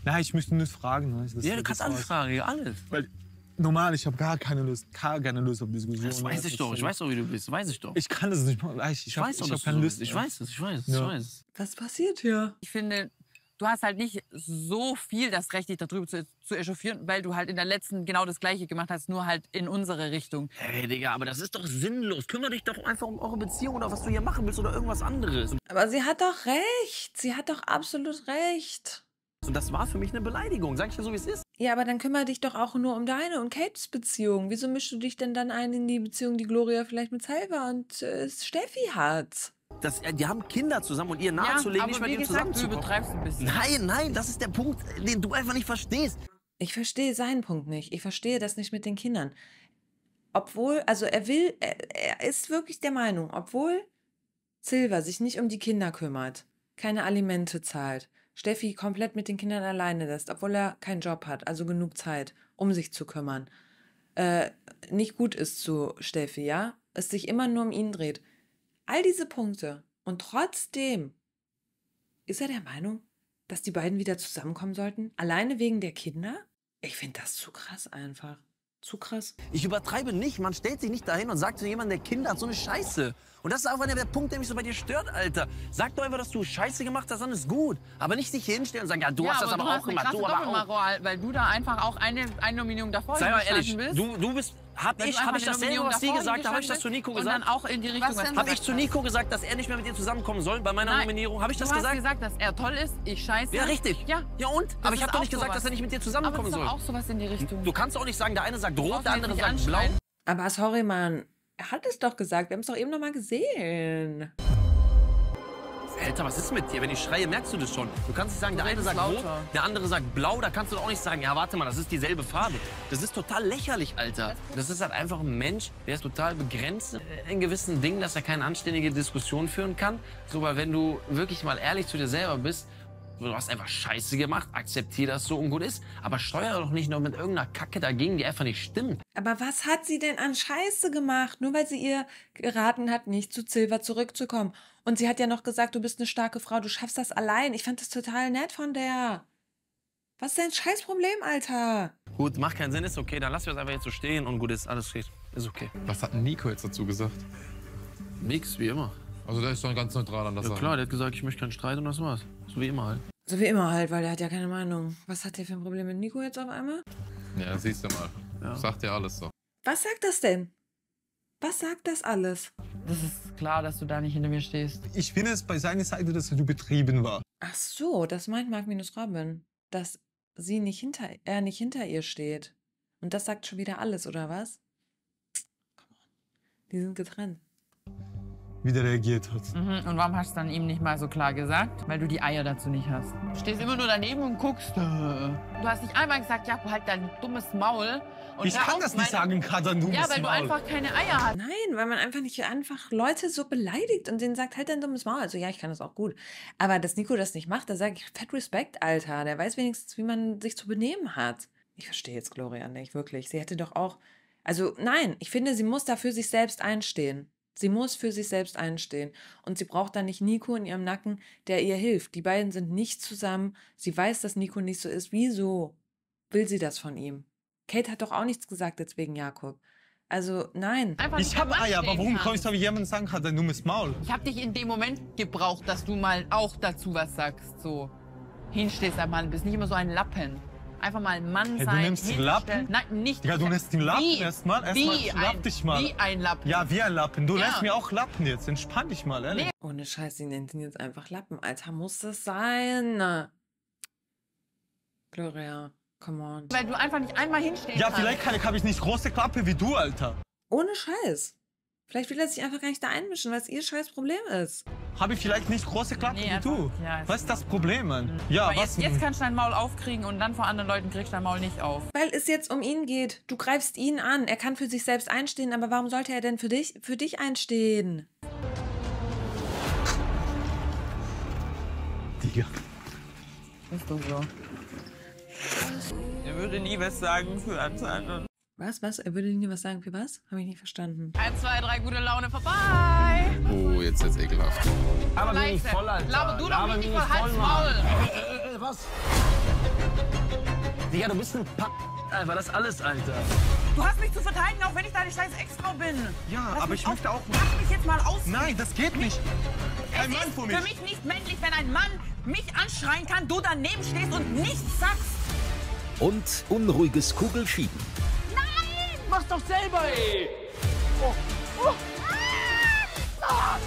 Nein, ich möchte nur fragen. ne? Das- Ja, du kannst alles fragen, alles. Weil normal, ich habe gar keine Lust, gar keine Lust auf Diskussionen. Das weiß ich doch. Ich weiß doch, wie du bist. Weiß ich doch. Ich kann das nicht machen. Ich, ich, Ich hab- weiß doch, ich habe keine so Lust. Ich weiß es, ich weiß es, Ja. ich weiß es. Was passiert hier? Ich finde, du hast halt nicht so viel das Recht, dich darüber zu, zu echauffieren, weil du halt in der letzten genau das Gleiche gemacht hast, nur halt in unsere Richtung. Hey, Digga, aber das ist doch sinnlos. Kümmere dich doch einfach um eure Beziehung oder was du hier machen willst oder irgendwas anderes. Aber sie hat doch recht. Sie hat doch absolut recht. Und das war für mich eine Beleidigung. Sag ich dir so, wie es ist. Ja, aber dann kümmere dich doch auch nur um deine und Kates Beziehung. Wieso mischst du dich denn dann ein in die Beziehung, die Gloria vielleicht mit Salva und äh, Steffi hat? Das, die haben Kinder zusammen und ihr nahezulegen, aber nicht mit ihm ein bisschen. Nein, nein, das ist der Punkt, den du einfach nicht verstehst. Ich verstehe seinen Punkt nicht. Ich verstehe das nicht mit den Kindern. Obwohl, also er will, er, er ist wirklich der Meinung, obwohl Silva sich nicht um die Kinder kümmert, keine Alimente zahlt, Steffi komplett mit den Kindern alleine lässt, obwohl er keinen Job hat, also genug Zeit, um sich zu kümmern, äh, nicht gut ist zu Steffi, ja, es sich immer nur um ihn dreht. All diese Punkte. Und trotzdem ist er der Meinung, dass die beiden wieder zusammenkommen sollten? Alleine wegen der Kinder? Ich finde das zu krass einfach. Zu krass. Ich übertreibe nicht. Man stellt sich nicht dahin und sagt zu jemandem, der Kinder hat, so eine Scheiße. Und das ist einfach der Punkt, der mich so bei dir stört, Alter. Sag doch einfach, dass du Scheiße gemacht hast, dann ist gut. Aber nicht sich hier hinstellen und sagen, ja, du ja, hast das aber, du auch hast eine gemacht. Du aber auch. Doppelmoral, weil du da einfach auch eine, eine Nominierung davor Sei mal ehrlich, bist. du, du bist. Hab ich, du hab ich das selber, was sie gesagt hat? Hab ich das zu Nico gesagt? Und dann auch in die Richtung, was was Hab gesagt ich zu. Nico gesagt, dass er nicht mehr mit dir zusammenkommen soll bei meiner Nein, Nominierung? Hab ich das du gesagt? hast gesagt, dass er toll ist, ich scheiße. Ja, richtig. Ja, Ja und? Das Aber ich habe doch nicht gesagt, sowas. dass er nicht mit dir Aber zusammenkommen das ist soll. doch auch sowas in die Richtung. Du kannst auch nicht sagen, der eine sagt rot, der andere sagt blau. Aber sorry, Mann. Er hat es doch gesagt. Wir haben es doch eben noch mal gesehen. Alter, was ist mit dir? Wenn ich schreie, merkst du das schon. Du kannst nicht sagen, der eine sagt rot, der andere sagt blau. Da kannst du doch auch nicht sagen, ja, warte mal, das ist dieselbe Farbe. Das ist total lächerlich, Alter. Das ist halt einfach ein Mensch, der ist total begrenzt in gewissen Dingen, dass er keine anständige Diskussion führen kann. So, weil wenn du wirklich mal ehrlich zu dir selber bist, du hast einfach Scheiße gemacht, akzeptier, dass so ungut ist, aber steuer doch nicht noch mit irgendeiner Kacke dagegen, die einfach nicht stimmt. Aber was hat sie denn an Scheiße gemacht? Nur weil sie ihr geraten hat, nicht zu Silver zurückzukommen. Und sie hat ja noch gesagt, du bist eine starke Frau, du schaffst das allein. Ich fand das total nett von der. Was ist dein Scheißproblem, Alter? Gut, macht keinen Sinn, ist okay, dann lassen wir es einfach jetzt so stehen und gut ist, alles steht. Ist okay. Was hat Nico jetzt dazu gesagt? Nix, wie immer. Also der ist schon ganz neutral an das Ja klar, der hat gesagt, ich möchte keinen Streit und das war's. So wie immer halt. So wie immer halt, weil der hat ja keine Meinung. Was hat der für ein Problem mit Nico jetzt auf einmal? Ja, siehst du mal. Sagt ja alles so. Was sagt das denn? Was sagt das alles? Das ist klar, dass du da nicht hinter mir stehst. Ich finde es bei seiner Seite, dass er übertrieben war. Ach so, das meint Mark minus Robin. Dass sie nicht hinter, er nicht hinter ihr steht. Und das sagt schon wieder alles, oder was? Come on. Die sind getrennt. Wie der reagiert hat. Mhm. Und warum hast du dann ihm nicht mal so klar gesagt? Weil du die Eier dazu nicht hast. Du stehst immer nur daneben und guckst. äh. Du hast nicht einmal gesagt, ja, halt dein dummes Maul. Und Ich kann das nicht sagen, gerade ein dummes Ja, weil du Maul. einfach keine Eier hast. Nein, weil man einfach nicht einfach Leute so beleidigt und denen sagt, halt dein dummes Maul. Also ja, ich kann das auch gut. Aber dass Nico das nicht macht, da sage ich, fett Respekt, Alter. Der weiß wenigstens, wie man sich zu benehmen hat. Ich verstehe jetzt Gloria nicht, wirklich. Sie hätte doch auch. Also nein, ich finde, sie muss da für sich selbst einstehen. Sie muss für sich selbst einstehen. Und sie braucht da nicht Nico in ihrem Nacken, der ihr hilft. Die beiden sind nicht zusammen. Sie weiß, dass Nico nicht so ist. Wieso will sie das von ihm? Kate hat doch auch nichts gesagt jetzt wegen Jakob. Also nein. Ich habe Eier, aber warum kommst du, wie jemand sagen kann, dein dummes Maul? Ich habe dich in dem Moment gebraucht, dass du mal auch dazu was sagst. So hinstehst einmal, bist nicht immer so ein Lappen. Einfach mal ein Mann Hey, du sein. nimmst den. Lappen? Nein, nicht. Ja, du nimmst den Lappen erstmal. Erstmal Wie lapp ein- dich mal. Wie ein Lappen. Ja, wie ein Lappen. Du Ja. lässt mir auch Lappen jetzt. Entspann dich mal, ehrlich. Ohne Scheiß, sie nennt ihn jetzt einfach Lappen. Alter, muss das sein? Gloria, Come on. Weil du einfach nicht einmal hinstehen Ja, kannst. vielleicht habe ich nicht große Klappe wie du, Alter. Ohne Scheiß. Vielleicht will er sich einfach gar nicht da einmischen, weil es ihr scheiß Problem ist. Habe ich vielleicht nicht große Klappe Nee, wie du? ja, ist was ist das Problem, Mann? Ja, Aber was jetzt, jetzt kannst du dein Maul aufkriegen und dann vor anderen Leuten kriegst du dein Maul nicht auf. Weil es jetzt um ihn geht. Du greifst ihn an. Er kann für sich selbst einstehen, aber warum sollte er denn für dich, für dich einstehen? Digga. Ist doch so. Er würde nie was sagen für Anzahn. Was, was? Er würde nie was sagen für was? Habe ich nicht verstanden. Eins, zwei, drei, gute Laune vorbei. Oh, jetzt wird's ekelhaft. Aber mich nicht voll, Alter. Laber du doch mich nicht voll, halt's Maul. Äh, was? Digga, du bist ein Pack. Alter, das alles, Alter. Du hast mich zu verteidigen, auch wenn ich deine scheiß Ex-Frau bin. Ja, Lass aber ich auf- möchte auch Lass mich jetzt mal aus. Nein, das geht nicht. Kein es Mann für mich. für mich nicht männlich, wenn ein Mann mich anschreien kann, du daneben stehst und nichts sagst. Und unruhiges Kugelschieben. Mach's doch selber, ey! Oh. Oh. Ah!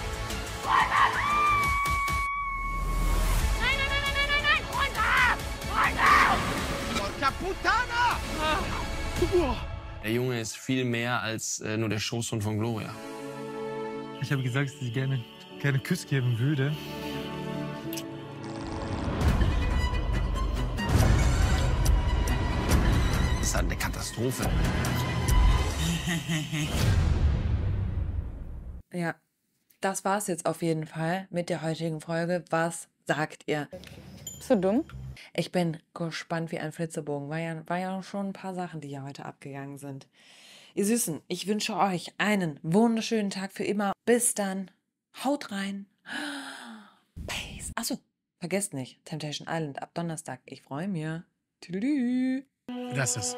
Nein, nein, nein, nein, nein, nein! Runter! Runter! Caputana! Der Junge ist viel mehr als äh, nur der Schoßhund von Gloria. Ich habe gesagt, dass ich gerne, gerne Kuss geben würde. Das ist halt eine Katastrophe. Ja, das war's jetzt auf jeden Fall mit der heutigen Folge. Was sagt ihr? Bist du dumm? Ich bin gespannt wie ein Flitzebogen. War ja, war ja schon ein paar Sachen, die hier heute abgegangen sind. Ihr Süßen, ich wünsche euch einen wunderschönen Tag für immer. Bis dann. Haut rein. Peace. Achso, vergesst nicht. Temptation Island ab Donnerstag. Ich freue mich. Tüdelü. Das ist.